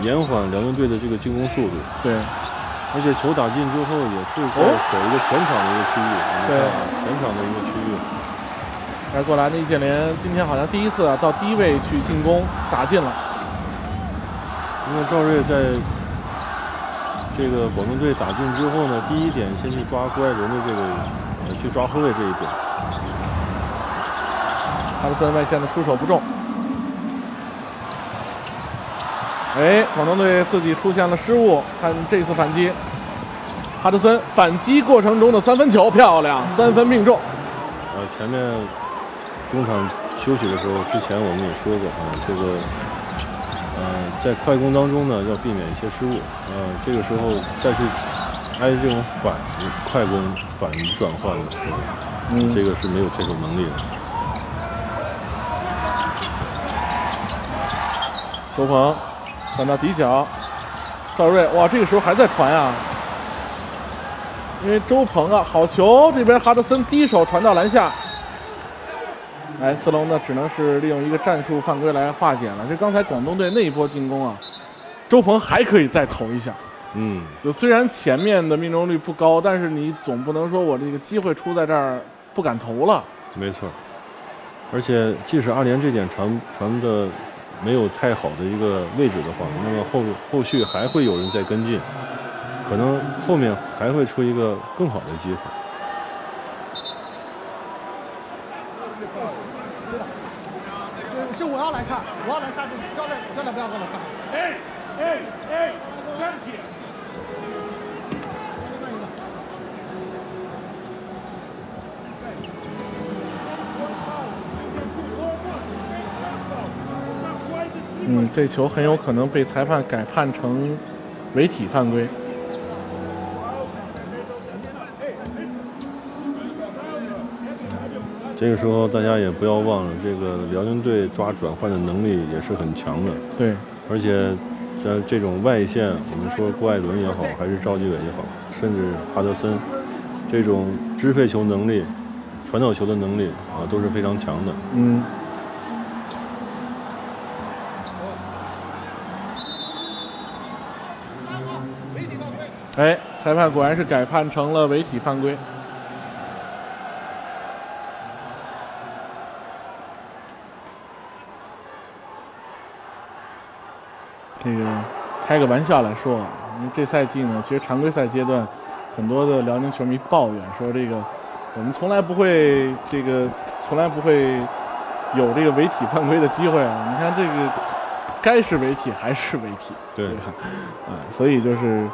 延缓辽宁队的这个进攻速度，对，而且球打进之后也是在哦守一个全场的一个区域，对全场的一个区域。而过来的易建联今天好像第一次啊到低位去进攻打进了。因为赵睿在这个广东队打进之后呢，第一点先去抓郭艾伦的这个，呃，去抓后卫这一点。哈德森外线的出手不中。哎，广东队自己出现了失误，看这次反击，哈德森反击过程中的三分球漂亮，三分命中。呃，前面中场休息的时候，之前我们也说过啊，这个呃，在快攻当中呢，要避免一些失误，呃，这个时候再去挨这种反快攻反转换的时候，嗯这个是没有这种能力的。周鹏传到底角，赵睿，哇，这个时候还在传啊！因为周鹏啊，好球，这边哈德森低手传到篮下，哎，斯隆呢只能是利用一个战术犯规来化解了。就刚才广东队那一波进攻啊，周鹏还可以再投一下。嗯，就虽然前面的命中率不高，但是你总不能说我这个机会出在这儿不敢投了。没错。而且即使阿联这点传传的没有太好的一个位置的话，那么后后续还会有人再跟进，可能后面还会出一个更好的机会。是是我要来看，我要来看，就是教练教练不要过来看。哎哎哎，站起！另外一个，嗯，这球很有可能被裁判改判成违体犯规。这个时候大家也不要忘了，这个辽宁队抓转换的能力也是很强的，对，而且像这种外线，我们说郭艾伦也好，还是赵继伟也好，甚至哈德森，这种支配球能力、传导球的能力啊，都是非常强的。嗯。哎，裁判果然是改判成了违体犯规。这个开个玩笑来说啊，因为这赛季呢，其实常规赛阶段，很多的辽宁球迷抱怨说这个我们从来不会这个从来不会有这个违体犯规的机会啊。你看这个该是违体还是违体，对吧？啊，所以就是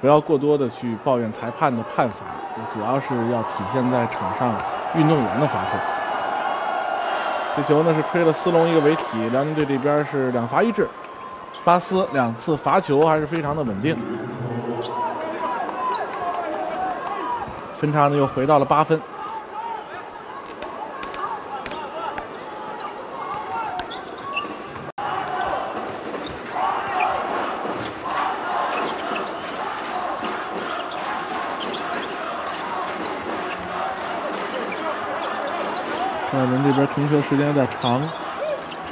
不要过多的去抱怨裁判的判罚，主要是要体现在场上运动员的发挥。这球呢是吹了斯隆一个违体，辽宁队这边是两罚一掷。巴斯两次罚球还是非常的稳定，分差呢又回到了八分。艾伦这边停球时间有点长，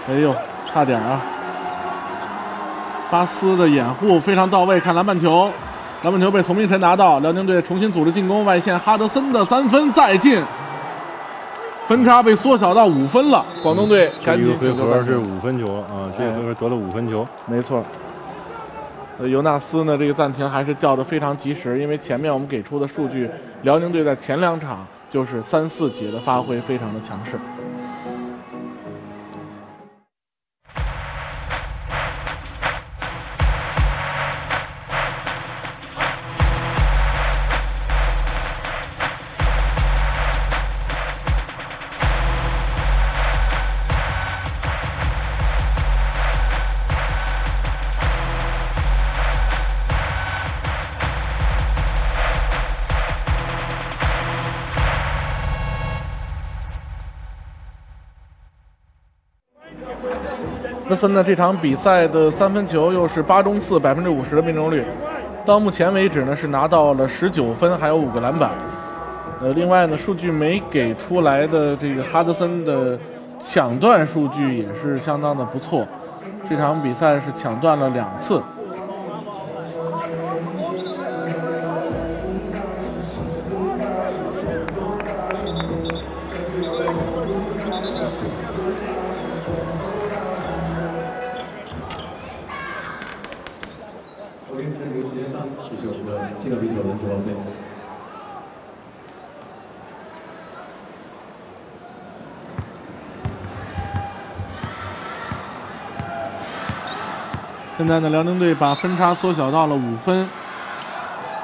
哎呦，差点啊！巴斯的掩护非常到位，看篮板球，篮板球被丛明晨拿到，辽宁队重新组织进攻，外线哈德森的三分再进，分差被缩小到五分了。广东队这赶紧一个回合是五分球啊，这个回合得了五分球。没错。呃，尤纳斯呢，这个暂停还是叫的非常及时，因为前面我们给出的数据，辽宁队在前两场就是三四节的发挥非常的强势。森呢这场比赛的三分球又是八中四，百分之五十的命中率。到目前为止呢，是拿到了十九分，还有五个篮板。呃，另外呢，数据没给出来的这个哈德森的抢断数据也是相当的不错。这场比赛是抢断了两次。现在呢，辽宁队把分差缩小到了五分。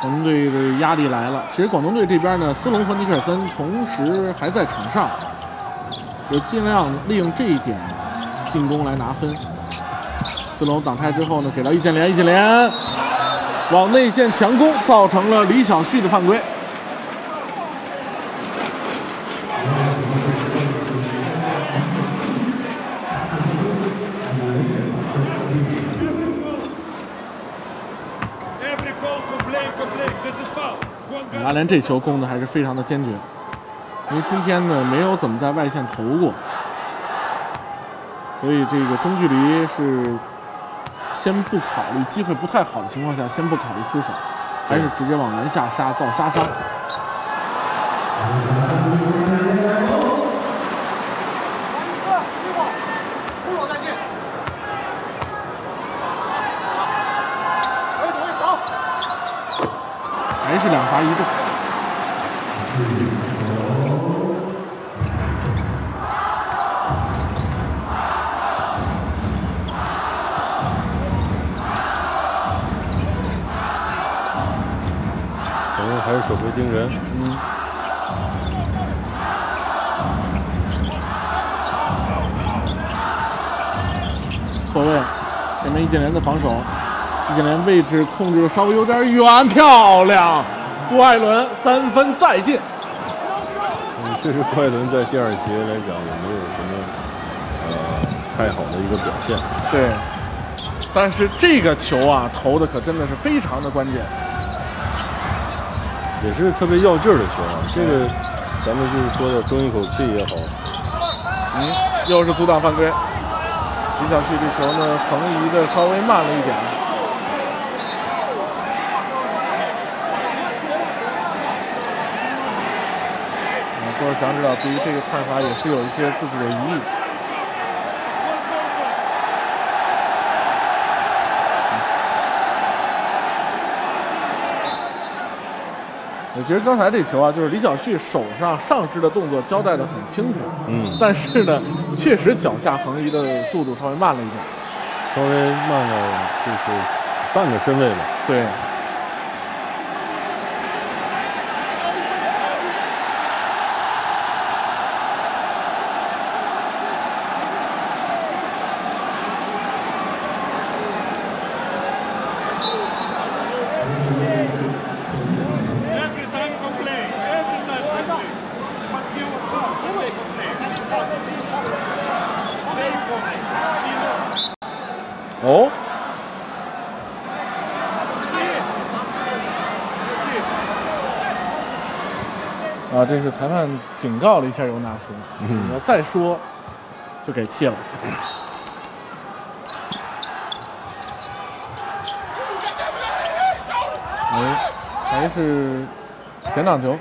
广东队的压力来了。其实广东队这边呢，斯隆和尼克尔森同时还在场上，就尽量利用这一点进攻来拿分。斯隆挡拆之后呢，给到易建联，易建联往内线强攻，造成了李晓旭的犯规。联这球攻的还是非常的坚决，因为今天呢没有怎么在外线投过，所以这个中距离是先不考虑机会不太好的情况下，先不考虑出手，还是直接往篮下杀造杀伤。出手再见。位置位置走。还是两罚一中。反正还是手背盯人。嗯。错位，前面易建联的防守，易建联位置控制的稍微有点远，漂亮！郭艾伦三分再进。嗯，确实郭艾伦在第二节来讲也没有什么呃太好的一个表现。对，但是这个球啊投的可真的是非常的关键。也是特别要劲儿的球啊！这个咱们就是说的争一口气也好。嗯，又是阻挡犯规。李晓旭这球呢横移的稍微慢了一点。啊，郭尔祥指导对于这个判罚也是有一些自己的疑义。其实刚才这球啊，就是李晓旭手上上肢的动作交代的很清楚，嗯但是呢，确实脚下横移的速度稍微慢了一点。稍微慢了就是半个身位吧。对这是裁判警告了一下尤纳斯，嗯你要再说就给踢了。哎，还是前挡球。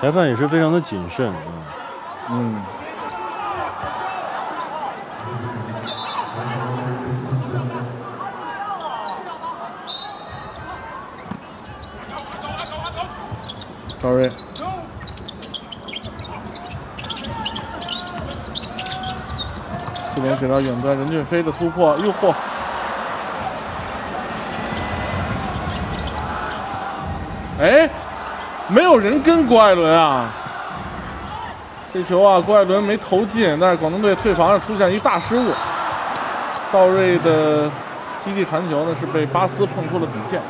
裁判也是非常的谨慎啊。嗯，赵睿，四连给到远端，任骏飞的突破，诱惑。哎，没有人跟郭艾伦啊！这球啊，郭艾伦没投进，但是广东队退防上出现一大失误。赵睿的基地传球呢是被巴斯碰出了底线。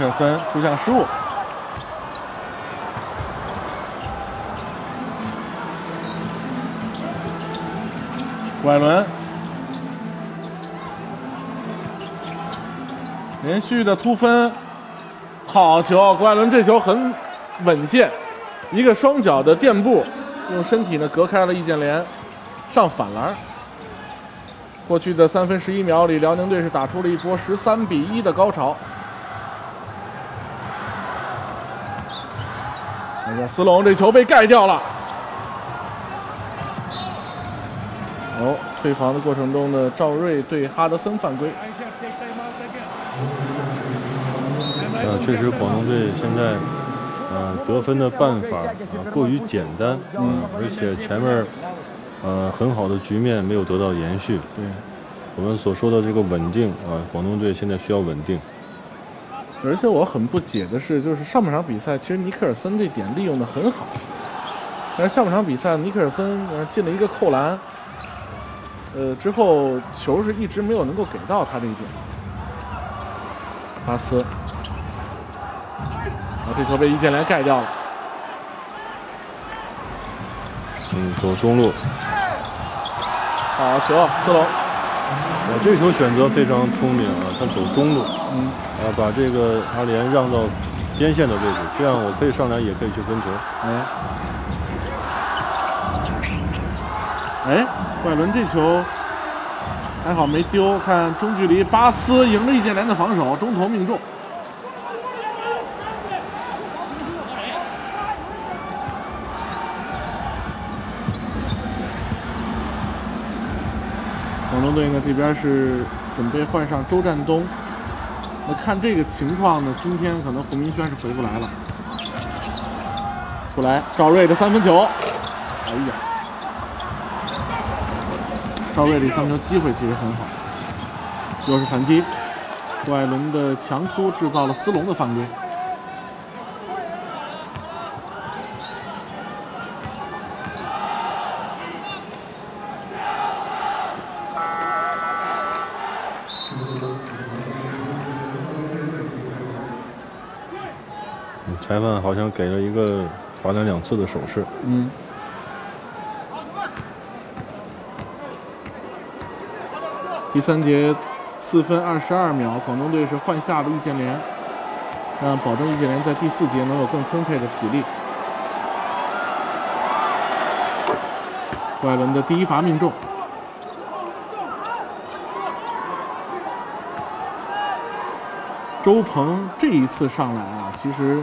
克尔森出现了失误。郭艾伦连续的突分，好球！郭艾伦这球很稳健，一个双脚的垫步，用身体呢隔开了易建联，上反篮。过去的三分十一秒里，辽宁队是打出了一波十三比一的高潮。看一下斯隆这球被盖掉了。哦，退防的过程中呢，赵睿对哈德森犯规。呃，确实广东队现在呃得分的办法啊过于简单，嗯，而且前面呃很好的局面没有得到延续。对，我们所说的这个稳定啊，广东队现在需要稳定。而且我很不解的是，就是上半场比赛其实尼克尔森这点利用的很好，但是下半场比赛尼克尔森呃进了一个扣篮，呃之后球是一直没有能够给到他这一点。巴斯，啊这球被易建联盖掉了。嗯，走中路，好球，斯隆，我这球选择非常聪明啊，他走中路，嗯，啊，把这个阿联让到边线的位置，这样我可以上来，也可以去分球。哎，哎，拜伦这球还好没丢，看中距离，巴斯赢了易建联的防守，中投命中。广东队呢这边是准备换上周占东，看这个情况呢，今天可能胡明轩是回不来了。出来，赵睿的三分球，哎呀，赵睿这三分球机会其实很好，又是反击，郭艾伦的强突制造了斯隆的犯规。裁判好像给了一个罚篮两次的手势。嗯。第三节四分二十二秒，广东队是换下了易建联，让保证易建联在第四节能有更充沛的体力。怪伦的第一罚命中。周鹏这一次上来啊，其实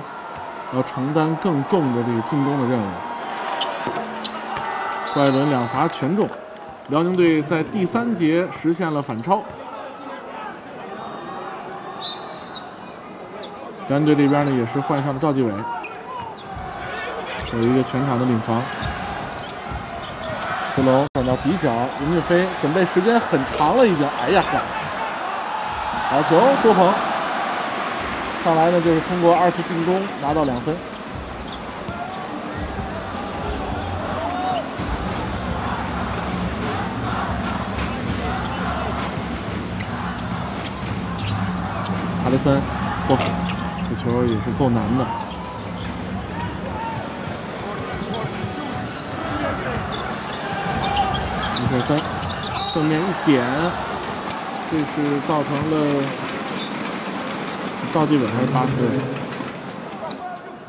要承担更重的这个进攻的任务。怪伦两罚全中，辽宁队在第三节实现了反超。辽宁队这边呢也是换上了赵继伟，有一个全场的领防。斯隆转到底角，林志飞准备时间很长了，已经。哎呀！好球，郭鹏上来呢，就是通过二次进攻拿到两分。哈德森，哇，这球也是够难的。尼克森正面一点，这是造成了赵继伟还是巴斯？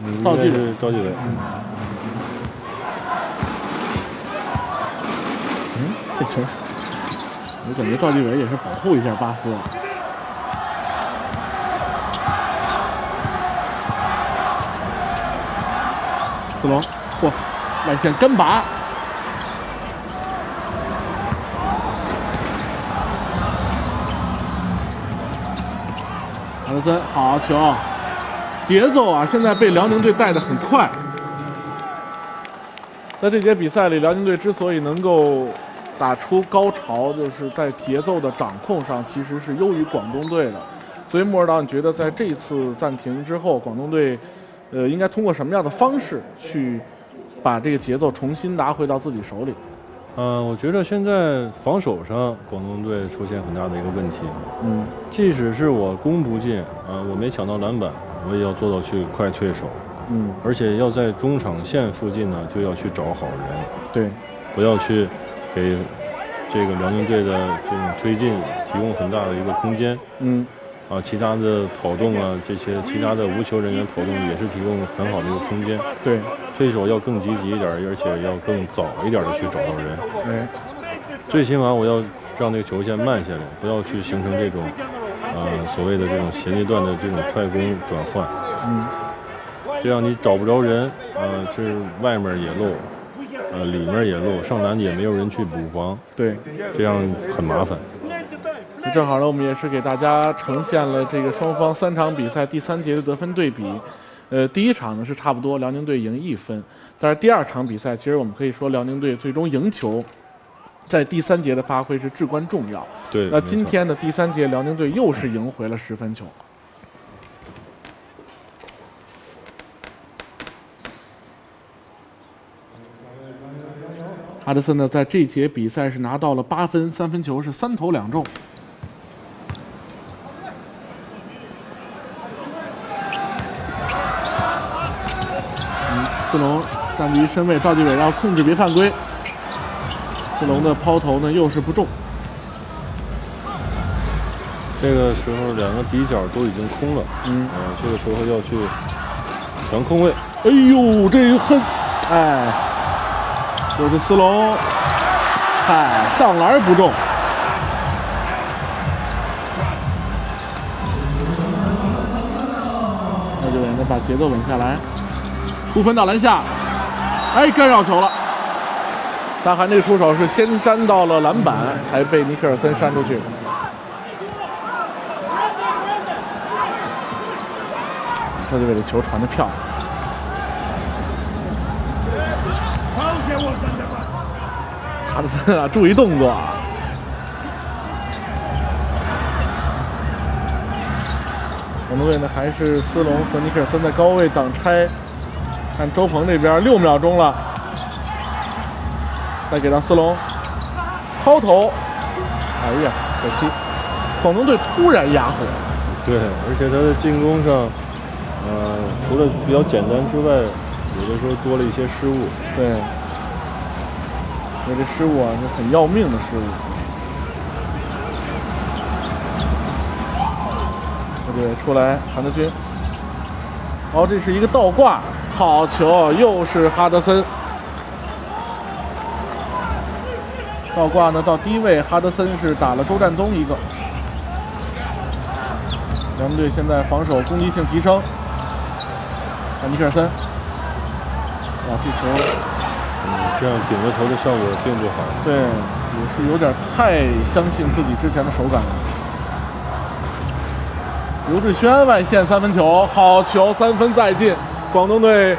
嗯赵继伟赵继伟，嗯，这球，我感觉赵继伟也是保护一下巴斯。四龙，嚯，外线干拔，森，好球，节奏啊，现在被辽宁队带得很快。在这节比赛里，辽宁队之所以能够打出高潮，就是在节奏的掌控上其实是优于广东队的。所以莫尔导，你觉得在这一次暂停之后，广东队，呃，应该通过什么样的方式去把这个节奏重新拿回到自己手里？嗯、我觉得现在防守上广东队出现很大的一个问题，嗯。即使是我攻不进，啊、我没抢到篮板，我也要做到去快退守，嗯，而且要在中场线附近呢，就要去找好人，对，不要去给这个辽宁队的这种推进提供很大的一个空间。嗯啊，其他的跑动啊，这些其他的无球人员跑动也是提供很好的一个空间。对，对手要更积极一点，而且要更早一点的去找到人。哎，最起码我要让这个球线慢下来，不要去形成这种，呃，所谓的这种衔接段的这种快攻转换。嗯这样你找不着人，呃，这外面也漏，呃，里面也漏，上篮也没有人去补防，对。这样很麻烦。那正好呢，我们也是给大家呈现了这个双方三场比赛第三节的得分对比。呃，第一场呢是差不多辽宁队赢一分，但是第二场比赛，其实我们可以说辽宁队最终赢球，在第三节的发挥是至关重要。对，那今天的第三节，辽宁队又是赢回了十分球。哈德森呢，在这节比赛是拿到了八分，三分球是三投两中。嗯，斯隆占据一身位，赵继伟要控制别犯规。斯隆的抛投呢又是不中。这个时候两个底角都已经空了，嗯呃，这个时候要去传空位，哎呦，这一恨，哎，又是斯隆，嗨，上篮不中。赵继伟呢把节奏稳下来，突分到篮下，哎，干扰球了。大韩这个出手是先粘到了篮板，才被尼克尔森扇出去。这就为了球传的漂亮。哈德森啊，注意动作啊！广东队呢还是斯隆和尼克尔森在高位挡拆，看周鹏这边六秒钟了，再给到斯隆抛投，哎呀，可惜，广东队突然压回，对，而且他的进攻上，呃，除了比较简单之外，有的时候多了一些失误。对，那这失误啊是很要命的失误。对，出来韩德君。哦，这是一个倒挂，好球，又是哈德森。倒挂呢到低位，哈德森是打了周占东一个。辽宁队现在防守攻击性提升。看尼克尔森，哇，这球嗯，这样顶着头的效果并不好。对，也是有点太相信自己之前的手感了。刘志轩外线三分球，好球，三分再进，广东队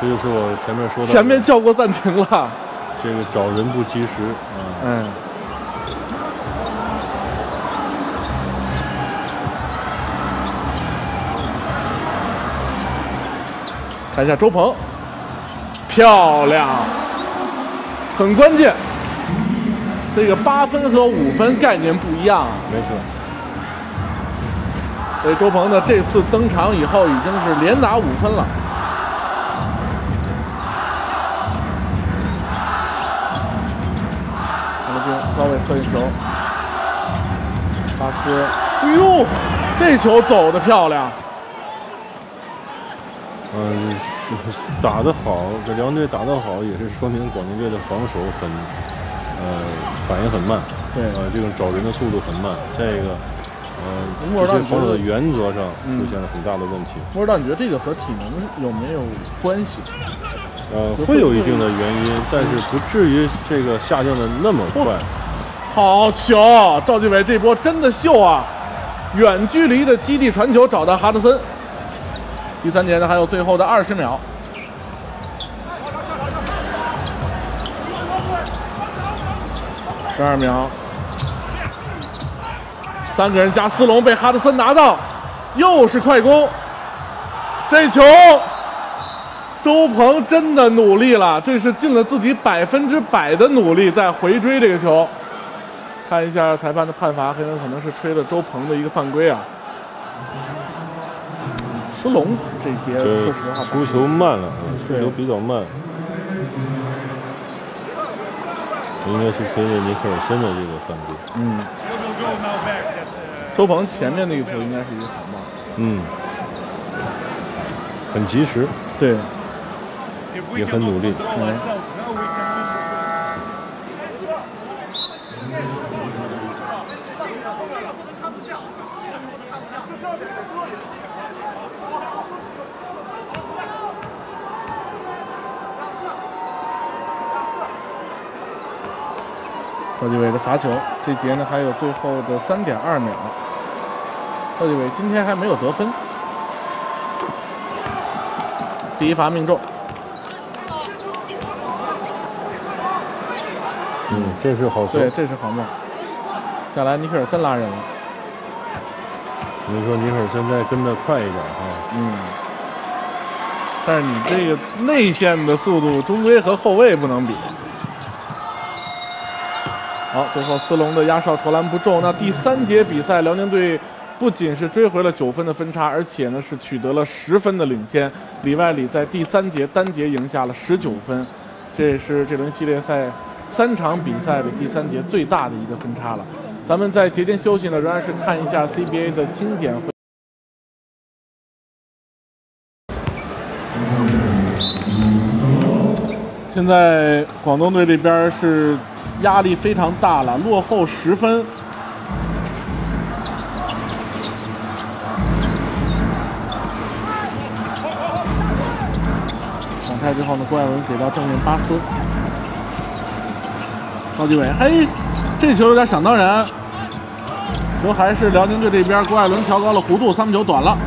这就是我前面说的，前面叫过暂停了。这个找人不及时啊。嗯。看一下周鹏，漂亮，很关键。这个八分和五分概念不一样啊。没错。所以周鹏呢，这次登场以后已经是连打五分了。韩德君高位侧运球，巴斯，哎呦，这球走的漂亮。嗯，打得好，这辽宁队打得好，也是说明广东队的防守很，呃，反应很慢。对，呃，这种找人的速度很慢。再一个，呃，莫尔道防守的原则上嗯出现了很大的问题。莫尔道，你觉得这个和体能有没有关系？呃，会有一定的原因，但是不至于这个下降的那么快。好球，赵继伟这波真的秀啊！远距离的基地传球找到哈德森。第三节呢，还有最后的二十秒。十二秒，三个人加斯隆被哈德森拿到，又是快攻。这球，周鹏真的努力了，这是尽了自己百分之百的努力在回追这个球。看一下裁判的判罚，很有可能是吹了周鹏的一个犯规啊。斯隆这节这说实话出球慢了，啊出球比较慢。应该是吹的尼克尔森的这个犯规。嗯，周鹏前面那个球应该是一个好帽，嗯，很及时，对，也很努力。高继伟的罚球，这节呢还有最后的三点二秒。赵继伟今天还没有得分，第一罚命中。嗯，这是好球。对，这是好梦。下来尼克尔森拉人了。你说尼克尔森再跟着快一点啊？嗯，但是你这个内线的速度，终归和后卫不能比。好，最后斯隆的压哨投篮不中。那第三节比赛，辽宁队不仅是追回了九分的分差，而且呢是取得了十分的领先。里外里在第三节单节赢下了十九分，这也是这轮系列赛三场比赛里第三节最大的一个分差了。咱们在节间休息呢，仍然是看一下 CBA 的经典回。现在广东队这边是压力非常大了，落后十分。开之后呢，郭艾伦给到正面巴斯，高继伟，嘿，这球有点想当然，球还是辽宁队这边，郭艾伦调高了弧度，三分球短了，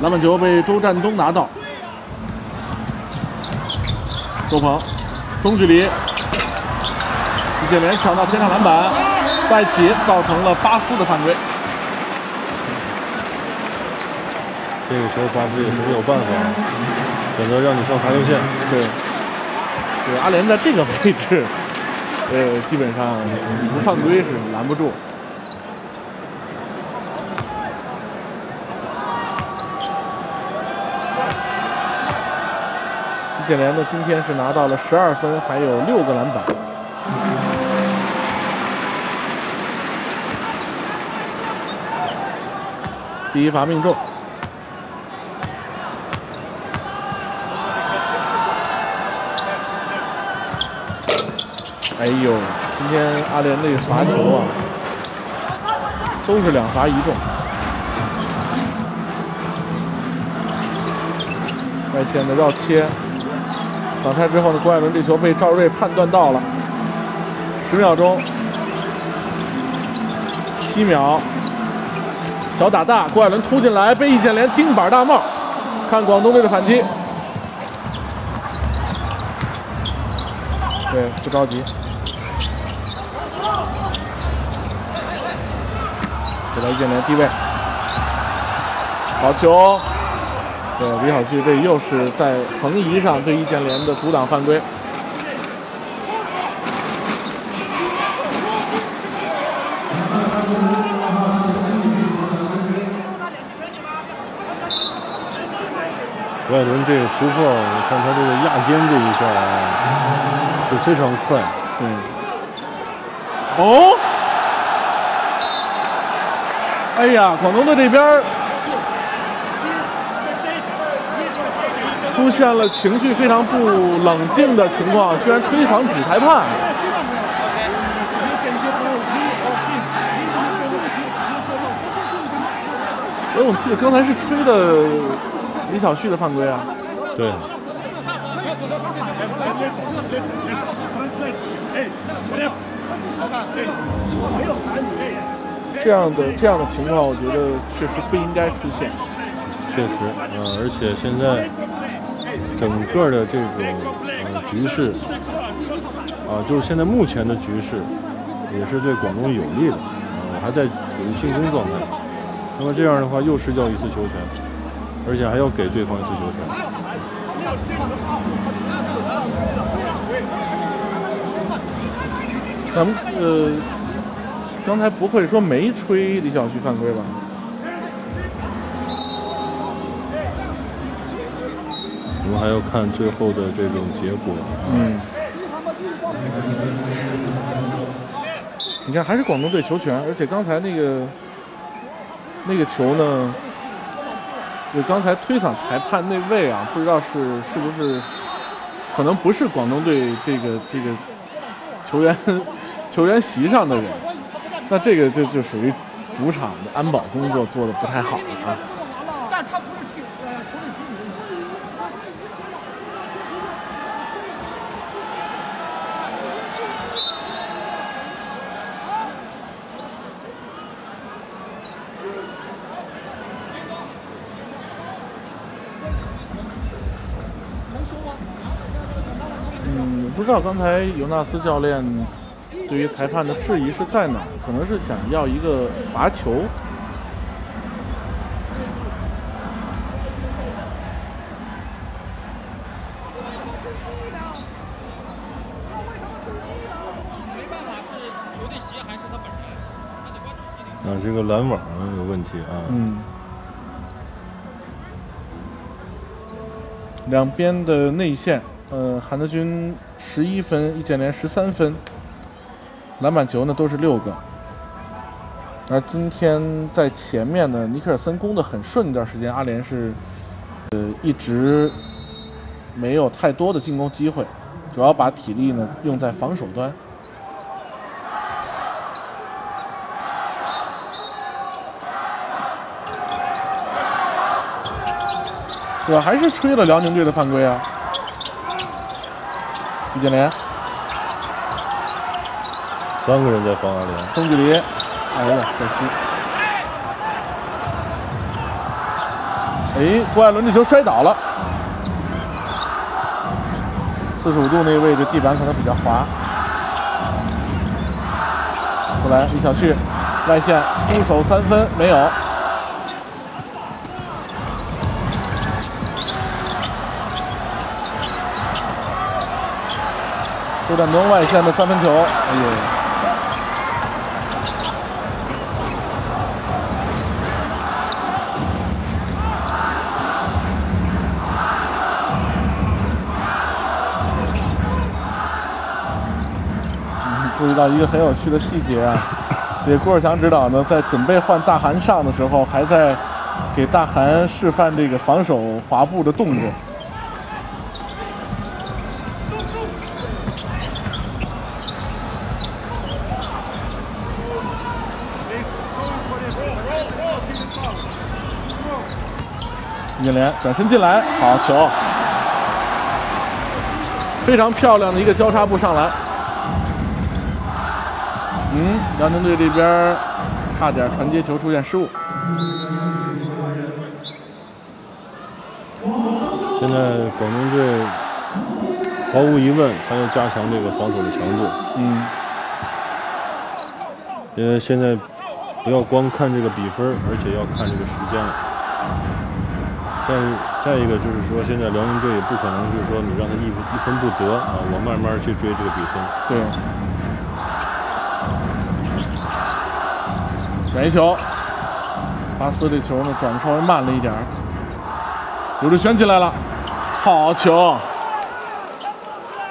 篮板球被周占东拿到。周鹏，中距离，易建联抢到前场篮板，再起造成了巴斯的犯规。这个时候巴斯也是没有办法，选择让你上罚球线。对，对，阿联在这个位置，呃，基本上你不犯规是拦不住。易建联呢，今天是拿到了十二分，还有六个篮板。第一罚命中。哎呦，今天阿联那罚球啊，都是两罚一中。外线的绕切，挡拆之后呢，郭艾伦这球被赵睿判断到了，十秒钟，七秒，小打大，郭艾伦突进来，被易建联钉板大帽，看广东队的反击。对，不着急。给到易建联低位，好球。对，李晓旭这又是在横移上对易建联的阻挡犯规。郭艾伦这个突破，我看他这个压肩这一下啊，就非常快。嗯。哦。哎呀，广东队这边出现了情绪非常不冷静的情况，居然推搡主裁判。哎，我记得刚才是吹的李晓旭的犯规啊。对。这样的这样的情况，我觉得确实不应该出现。确实，嗯，而且现在整个的这种呃局势，啊，就是现在目前的局势，也是对广东有利的，啊，还在处于进攻状态。那么这样的话，又失掉一次球权，而且还要给对方一次球权。咱们呃，刚才不会说没吹李晓旭犯规吧？我们还要看最后的这种结果。嗯。你看，还是广东队球权，而且刚才那个那个球呢，就刚才推搡裁判那位啊，不知道是是不是，可能不是广东队这个这个球员球员席上的人，那这个就就属于主场的安保工作做的不太好了啊。但他不是球呃球队席里嗯，不知道刚才尤纳斯教练对于裁判的质疑是在哪？可能是想要一个罚球。啊，这个拦网有问题啊。嗯。两边的内线，呃，韩德君十一分，易建联十三分，篮板球呢都是六个。而今天在前面呢，尼克尔森攻的很顺，一段时间阿联是，呃，一直没有太多的进攻机会，主要把体力呢用在防守端。对吧？还是吹了辽宁队的犯规啊！易建联，三个人在防阿联，中距离，哎呀，可惜！哎，郭艾伦这球摔倒了，四十五度那个位置地板可能比较滑。过来，李晓旭，外线出手三分没有。周占东外线的三分球，哎呦！到一个很有趣的细节啊，这郭尔强指导呢，在准备换大韩上的时候，还在给大韩示范这个防守滑步的动作。易建联转身进来，好球，非常漂亮的一个交叉步上篮。嗯，辽宁队这边差点传接球出现失误。现在广东队毫无疑问他要加强这个防守的强度，嗯，因为现在不要光看这个比分，而且要看这个时间了。再再一个就是说，现在辽宁队也不可能就是说你让他一分一分不得啊，我慢慢去追这个比分。对。转一球，巴斯这球呢转的稍微慢了一点儿。刘志轩进来了，好球！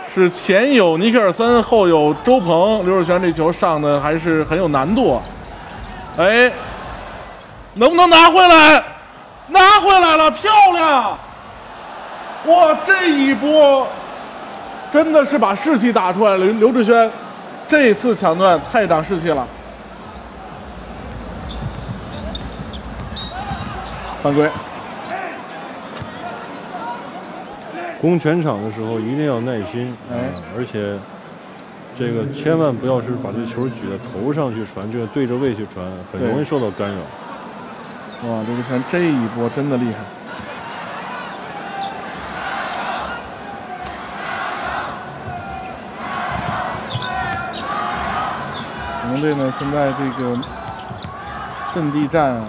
是前有尼克尔森，后有周鹏，刘志轩这球上的还是很有难度。哎，能不能拿回来？拿回来了，漂亮！哇，这一波真的是把士气打出来了。刘刘志轩这次抢断太长士气了。犯规。攻全场的时候一定要耐心，哎啊而且这个千万不要是把这球举到头上去传，这个对着位去传，很容易受到干扰。哇，刘志轩这一波真的厉害。我们队呢，现在这个阵地战啊，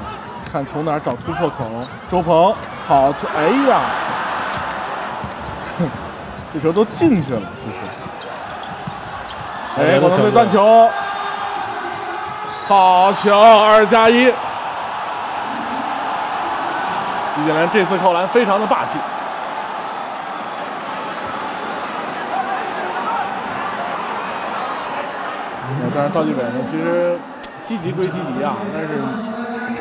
看从哪儿找突破口。周鹏好球，哎呀，这球都进去了，其实。哎，广东队断球，好球，二加一。易建联这次扣篮非常的霸气。呃，当然赵继伟呢，其实积极归积极啊，但是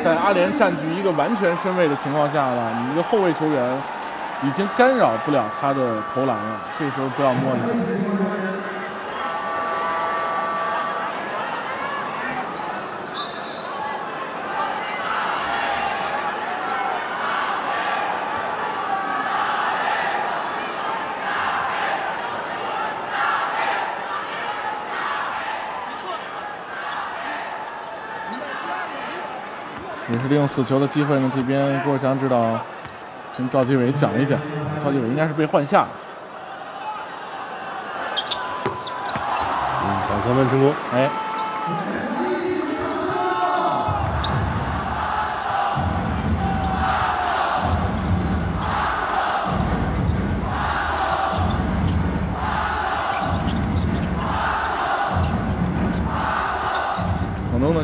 在阿联占据一个完全身位的情况下呢，你一个后卫球员已经干扰不了他的投篮了，这时候不要摸一是利用死球的机会呢，这边郭翔指导跟赵继伟讲一讲，赵继伟应该是被换下了。嗯，反三分成功。哎，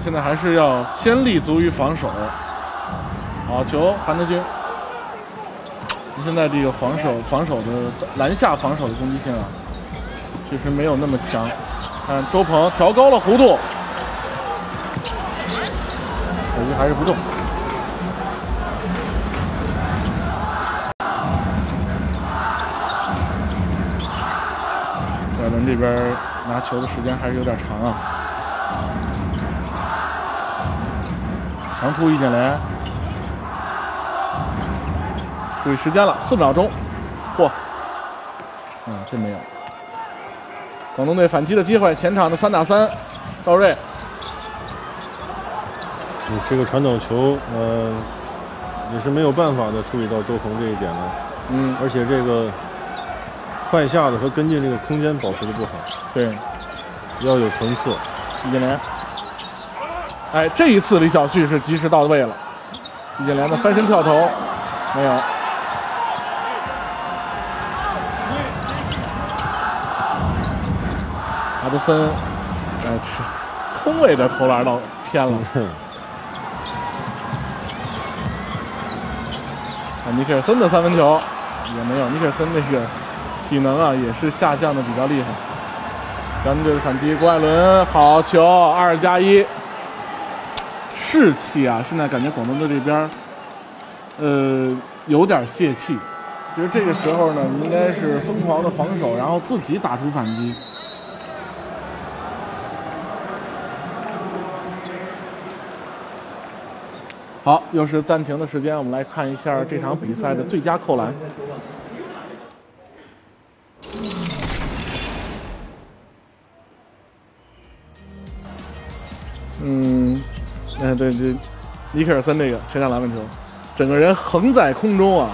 现在还是要先立足于防守。好球，韩德君。现在这个防守防守的篮下防守的攻击性啊，确实没有那么强。看周鹏调高了弧度，可惜还是不中。怪伦这边拿球的时间还是有点长啊。长突易建联，注意时间了，四秒钟。嚯，嗯，真没有。广东队反击的机会，前场的三打三，赵睿，你，这个传导球，呃，也是没有办法的处理到周鹏这一点了，嗯，而且这个快下的和跟进这个空间保持的不好，对，要有层次。易建联，哎，这一次李晓旭是及时到位了，易建联的翻身跳投没有。阿德森，哎，是空位的投篮到偏了。啊，尼克尔森的三分球也没有，尼克尔森那个体能啊也是下降的比较厉害。咱们队的反击，郭艾伦好球，二加一，士气啊！现在感觉广东队这边呃，有点泄气。其实这个时候呢，应该是疯狂的防守，然后自己打出反击。好，又是暂停的时间，我们来看一下这场比赛的最佳扣篮。哎，对对，尼克尔森这个前场篮板球，整个人横在空中啊，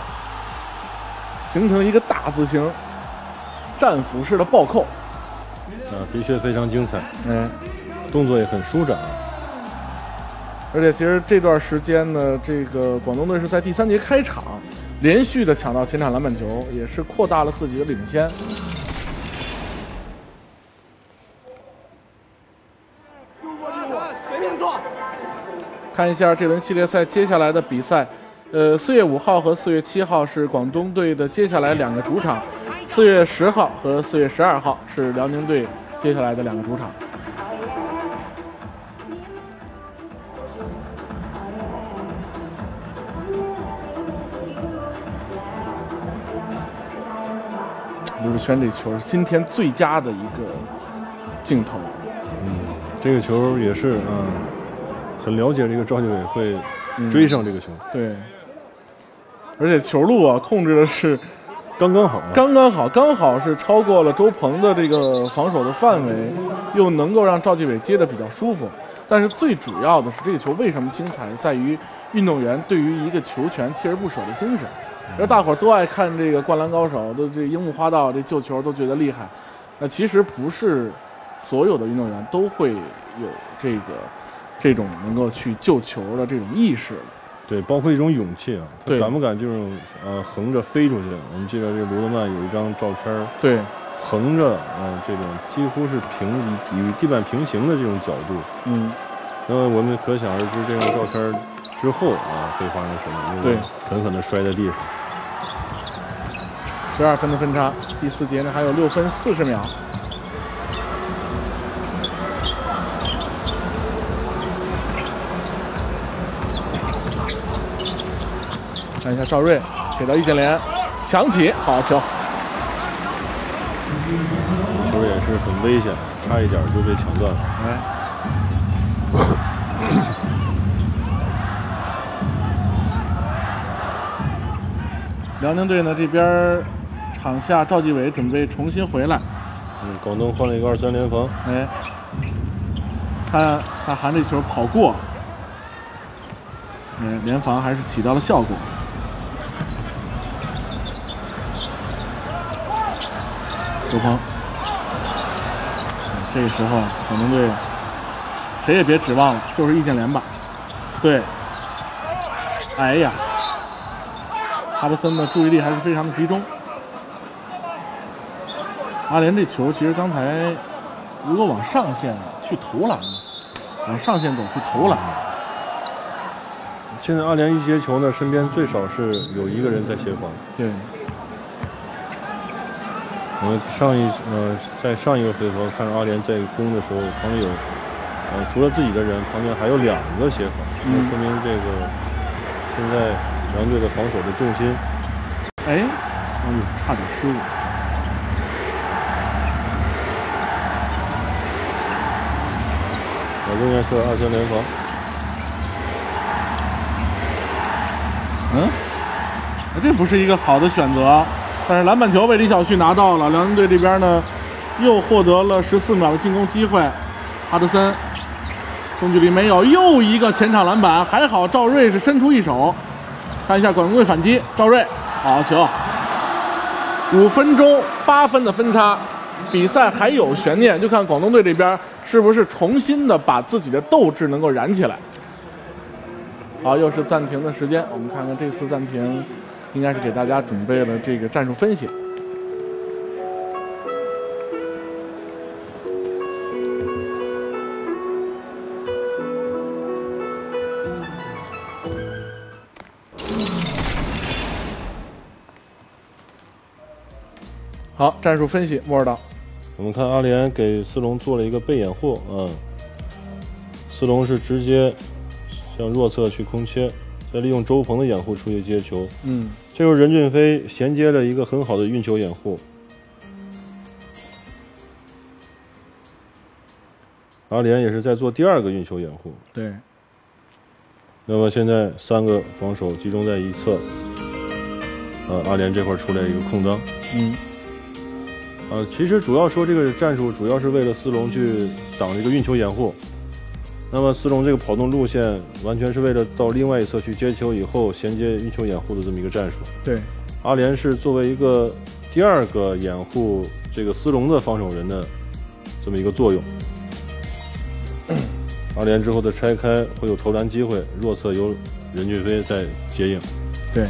形成一个大字形战斧式的暴扣。啊，的确非常精彩，嗯，动作也很舒展。而且其实这段时间呢，这个广东队是在第三节开场连续的抢到前场篮板球，也是扩大了自己的领先。随便做。看一下这轮系列赛接下来的比赛，呃，四月五号和四月七号是广东队的接下来两个主场，四月十号和四月十二号是辽宁队接下来的两个主场。刘志轩这球是今天最佳的一个镜头。嗯，这个球也是嗯，很了解这个赵继伟会追上这个球，对，而且球路啊控制的是刚刚好啊。刚刚好，刚好是超过了周鹏的这个防守的范围，又能够让赵继伟接的比较舒服。但是最主要的是，这个球为什么精彩，在于运动员对于一个球权锲而不舍的精神。而大伙儿都爱看这个《灌篮高手》，都这樱木花道这救球都觉得厉害。那其实不是所有的运动员都会有这个这种能够去救球的这种意识。对，包括一种勇气啊，他敢不敢就是呃横着飞出去？我们记得这个罗德曼有一张照片，对，横着呃这种几乎是平与与地板平行的这种角度，嗯，那么我们可想而知这张照片之后啊会发生什么？因为对狠狠地摔在地上。十二分的分差，第四节呢还有六分四十秒。看一下赵睿给到易建联，抢起，好球！球也是很危险，差一点就被抢断了。哎，辽宁队呢这边场下赵继伟准备重新回来，嗯，广东换了一个二三联防，哎，看看韩这球跑过，嗯，联防还是起到了效果。周鹏，嗯这个时候广东队谁也别指望了，就是易建联吧。对，哎呀，哈德森的注意力还是非常的集中。阿联这球其实刚才如果往上线去投篮呢，往上线走去投篮，现在阿联一接球呢，身边最少是有一个人在协防。对，我们上一呃，在上一个回合看阿联在攻的时候，旁边有呃，除了自己的人，旁边还有两个协防，那嗯说明这个现在狼队的防守的重心哎，哎呦，差点失误。我仍然是二三联防。嗯，这不是一个好的选择，但是篮板球被李晓旭拿到了，辽宁队这边呢又获得了十四秒的进攻机会。哈德森中距离没有，又一个前场篮板，还好赵睿是伸出一手。看一下广东队反击，赵睿好球，五分钟八分的分差，比赛还有悬念，就看广东队这边是不是重新的把自己的斗志能够燃起来。好，又是暂停的时间，我们看看这次暂停，应该是给大家准备了这个战术分析。好，战术分析，莫尔导。我们看阿联给斯隆做了一个背掩护，嗯，斯隆是直接向弱侧去空切，再利用周鹏的掩护出去接球。嗯，这时候任俊飞衔接了一个很好的运球掩护。阿联也是在做第二个运球掩护。对，那么现在三个防守集中在一侧，呃，阿联这块出来一个空当。嗯，呃，其实主要说这个战术主要是为了斯隆去挡这个运球掩护。那么斯隆这个跑动路线完全是为了到另外一侧去接球以后衔接运球掩护的这么一个战术。对，阿联是作为一个第二个掩护这个斯隆的防守人的这么一个作用。阿联之后的拆开会有投篮机会，弱侧由任骏飞在接应。对。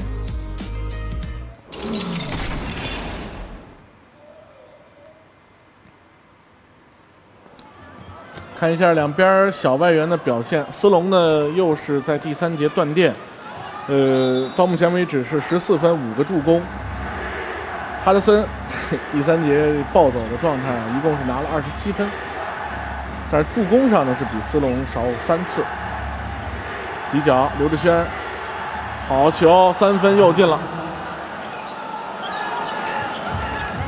看一下两边小外援的表现，斯隆呢又是在第三节断电，呃，到目前为止是十四分五个助攻。哈德森 第三节暴走的状态，一共是拿了二十七分，但是助攻上呢是比斯隆少三次。底角刘志轩，好球，三分又进了。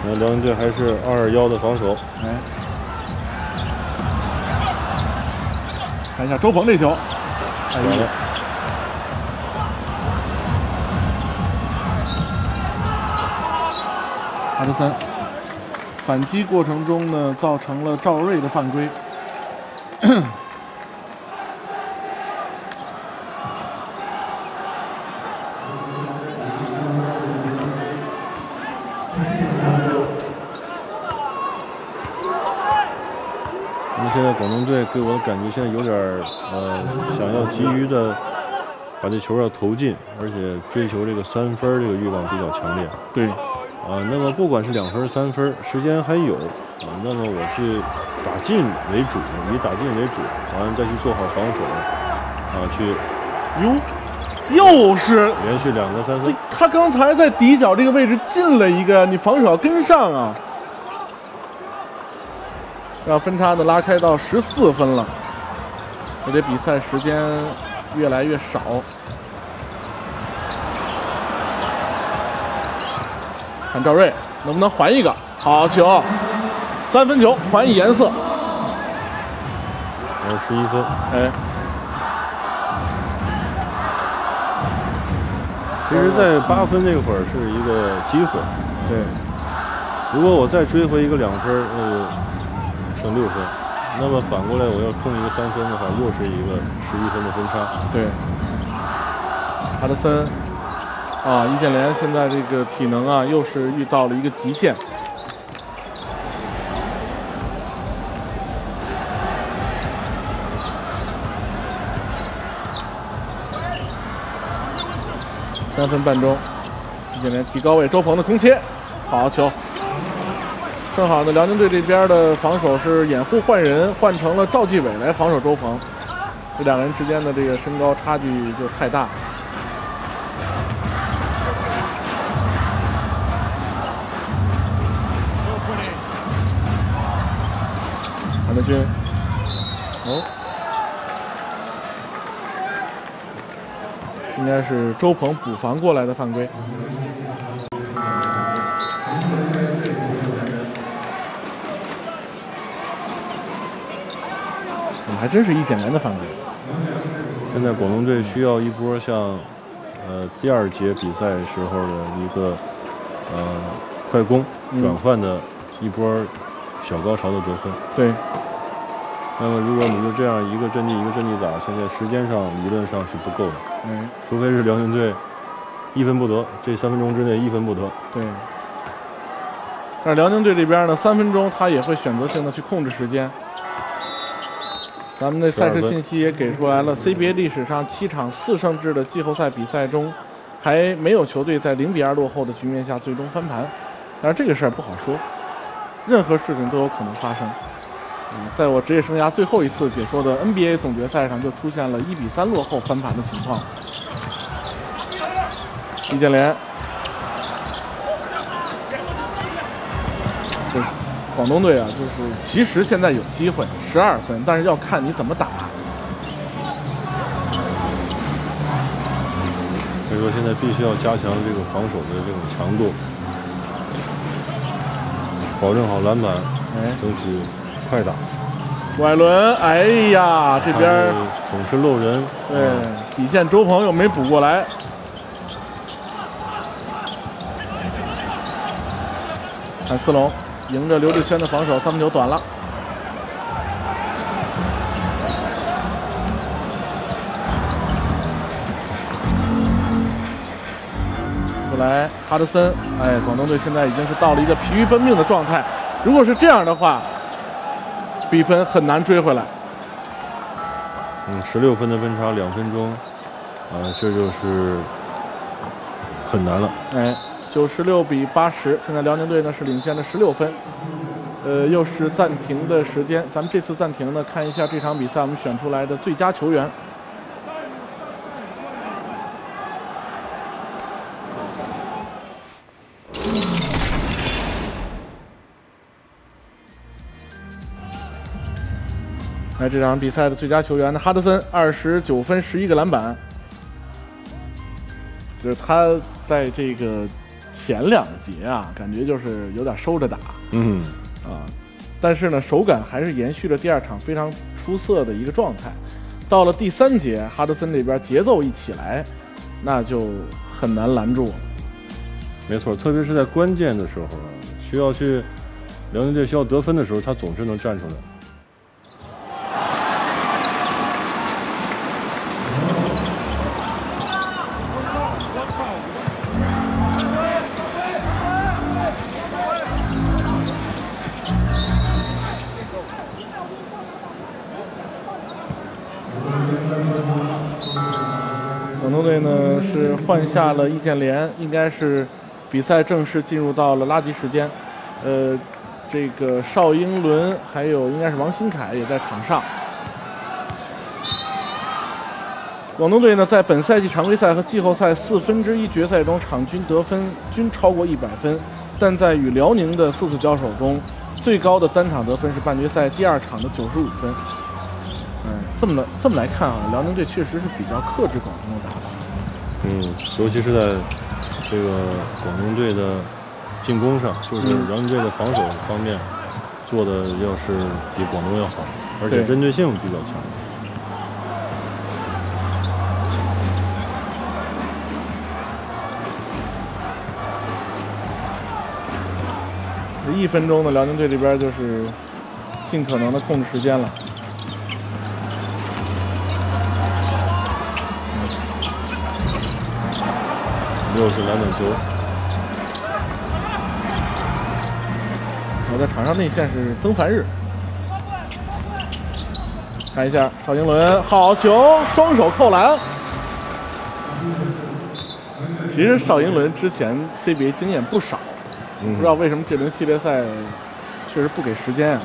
那辽宁队还是二二幺的防守。哎，看一下周鹏这球，哎好的，哈德森反击过程中呢，造成了赵睿的犯规。现在广东队给我的感觉现在有点儿呃，想要急于的把这球要投进，而且追求这个三分儿这个欲望比较强烈。对，啊，那么不管是两分、三分，时间还有啊，那么我去打进为主，以打进为主，完了再去做好防守，啊，去哟，又是连续两个三分。他刚才在底角这个位置进了一个，你防守要跟上啊，让分差呢拉开到十四分了，而且比赛时间越来越少。看赵睿能不能还一个。好球，三分球还以颜色，还有十一分，哎，其实，在八分那会儿是一个机会。对，如果我再追回一个两分儿，六分。那么反过来，我要空一个三分的话，又是一个十一分的分差。对，哈德森啊，易建联现在这个体能啊，又是遇到了一个极限。三分半钟，易建联提高位，周鹏的空切，好球。正好呢，辽宁队这边的防守是掩护换人，换成了赵继伟来防守周鹏。这两个人之间的这个身高差距就太大。韩德君，哦，应该是周鹏补防过来的犯规。还真是易建联的犯规？现在广东队需要一波像，呃，第二节比赛时候的一个，呃，快攻转换的一波小高潮的得分。对，那么如果你就这样一个阵地一个阵地打，现在时间上理论上是不够的，嗯，除非是辽宁队一分不得，这三分钟之内一分不得。对。但是辽宁队这边呢，三分钟他也会选择性的去控制时间。咱们的赛事信息也给出来了，CBA 历史上七场四胜制的季后赛比赛中，还没有球队在零比二落后的局面下最终翻盘。但是这个事儿不好说，任何事情都有可能发生。嗯，在我职业生涯最后一次解说的 NBA 总决赛上，就出现了一比三落后翻盘的情况。易建联，就是广东队啊，就是其实现在有机会，十二分，但是要看你怎么打。所以说现在必须要加强这个防守的这种强度，保证好篮板，哎，争取快打。外轮，哎呀，这边总是漏人，对嗯底线周鹏又没补过来。看斯隆迎着刘志轩的防守，三分球短了。后来哈德森，哎，广东队现在已经是到了一个疲于奔命的状态。如果是这样的话，比分很难追回来。嗯，十六分的分差，两分钟，啊、这就是很难了。哎，九十六比八十，现在辽宁队呢是领先了十六分。呃，又是暂停的时间，咱们这次暂停呢，看一下这场比赛我们选出来的最佳球员。来，这场比赛的最佳球员呢，哈德森二十九分，十一个篮板。就是他在这个前两节啊，感觉就是有点收着打嗯，啊，但是呢，手感还是延续了第二场非常出色的一个状态。到了第三节，哈德森这边节奏一起来，那就很难拦住了。没错，特别是在关键的时候啊，需要去辽宁队需要得分的时候，他总是能站出来。换下了易建联，应该是比赛正式进入到了垃圾时间。呃，这个邵英伦还有应该是王新凯也在场上。广东队呢在本赛季常规赛和季后赛四分之一决赛中场均得分均超过一百分，但在与辽宁的四次交手中，最高的单场得分是半决赛第二场的九十五分。嗯，这么这么来看啊，辽宁队确实是比较克制广东的打法。嗯，尤其是在这个广东队的进攻上，就是嗯辽宁队的防守方面做的要是比广东要好，而且针对性比较强。这一分钟的，辽宁队这边就是尽可能的控制时间了。又是篮板球，我在场上内线是曾凡日，看一下邵英伦，好球，双手扣篮。其实邵英伦之前 CBA 经验不少，嗯不知道为什么这轮系列赛确实不给时间啊。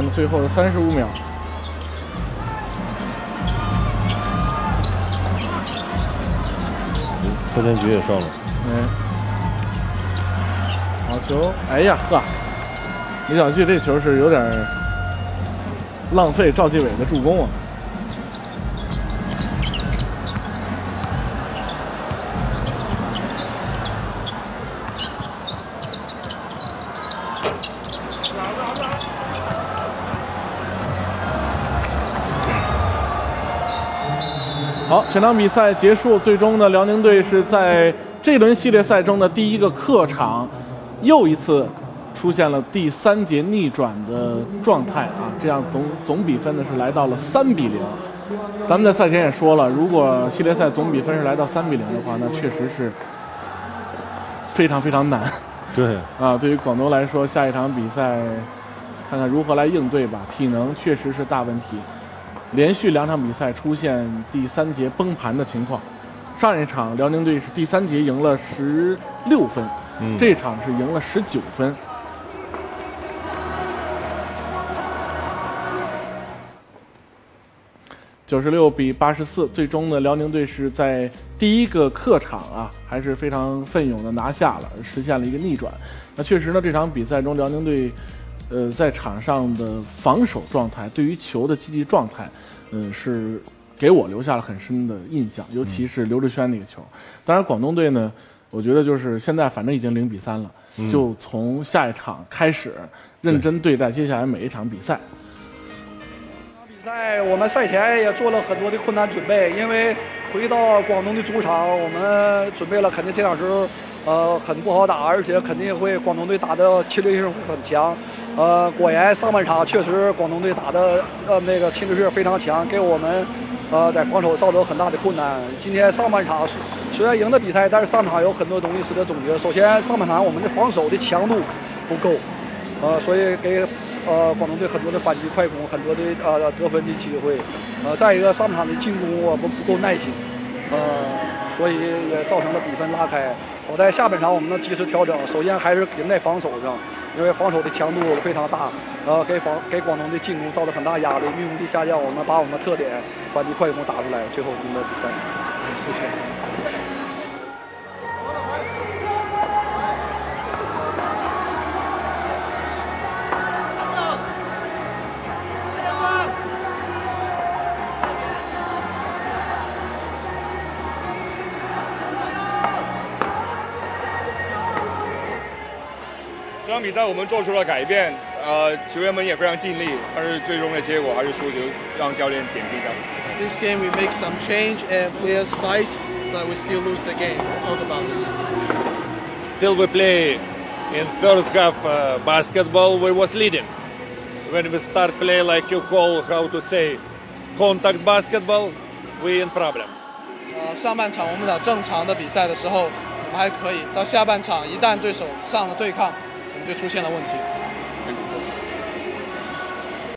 比赛呢最后的三十五秒，嗯贺天局也上了。嗯，好球！哎呀呵，李晓旭这球是有点浪费赵继伟的助攻啊。好，全场比赛结束，最终呢，辽宁队是在这轮系列赛中的第一个客场，又一次出现了第三节逆转的状态啊，这样总总比分呢是来到了三比零。咱们在赛前也说了，如果系列赛总比分是来到三比零的话，那确实是非常非常难对，啊。对于广东来说，下一场比赛看看如何来应对吧，体能确实是大问题。连续两场比赛出现第三节崩盘的情况。上一场辽宁队是第三节赢了十六分，嗯这场是赢了十九分。九十六比八十四，最终呢，辽宁队是在第一个客场啊，还是非常奋勇的拿下了，实现了一个逆转。那确实呢，这场比赛中，辽宁队，呃，在场上的防守状态，对于球的积极状态，嗯，是给我留下了很深的印象，尤其是刘志轩那个球。当然，广东队呢，我觉得就是现在反正已经零比三了，就从下一场开始认真对待接下来每一场比赛。比赛我们赛前也做了很多的困难准备，因为回到广东的主场，我们准备了肯定这场球，呃，很不好打，而且肯定会广东队打的侵略性会很强。呃，果然上半场确实广东队打的呃那个侵略性非常强，给我们呃在防守造成很大的困难。今天上半场虽然赢的比赛，但是上场有很多东西值得总结。首先，上半场我们的防守的强度不够，呃，所以给呃广东队很多的反击快攻，很多的呃得分的机会。呃，再一个上场的进攻我们不够耐心，呃，所以也造成了比分拉开。好在下半场我们能及时调整，首先还是赢在防守上，因为防守的强度非常大，呃，给防给广东的进攻造成很大压力，命中率下降，我们把我们的特点反击快攻打出来，最后赢得比赛。谢谢。场比赛我们做出了改变，呃，球员们也非常尽力，但是最终的结果还是输球，让教练点评一下。 This game we make some change and players fight, but we still lose the game. Talk about this. till we play in first half uh, basketball we was leading when we start play like you call how to say contact basketball we in problems 呃，上半场我们打正常的比赛的时候，我们还可以；到下半场，一旦对手上了对抗，我们 就出现了问题。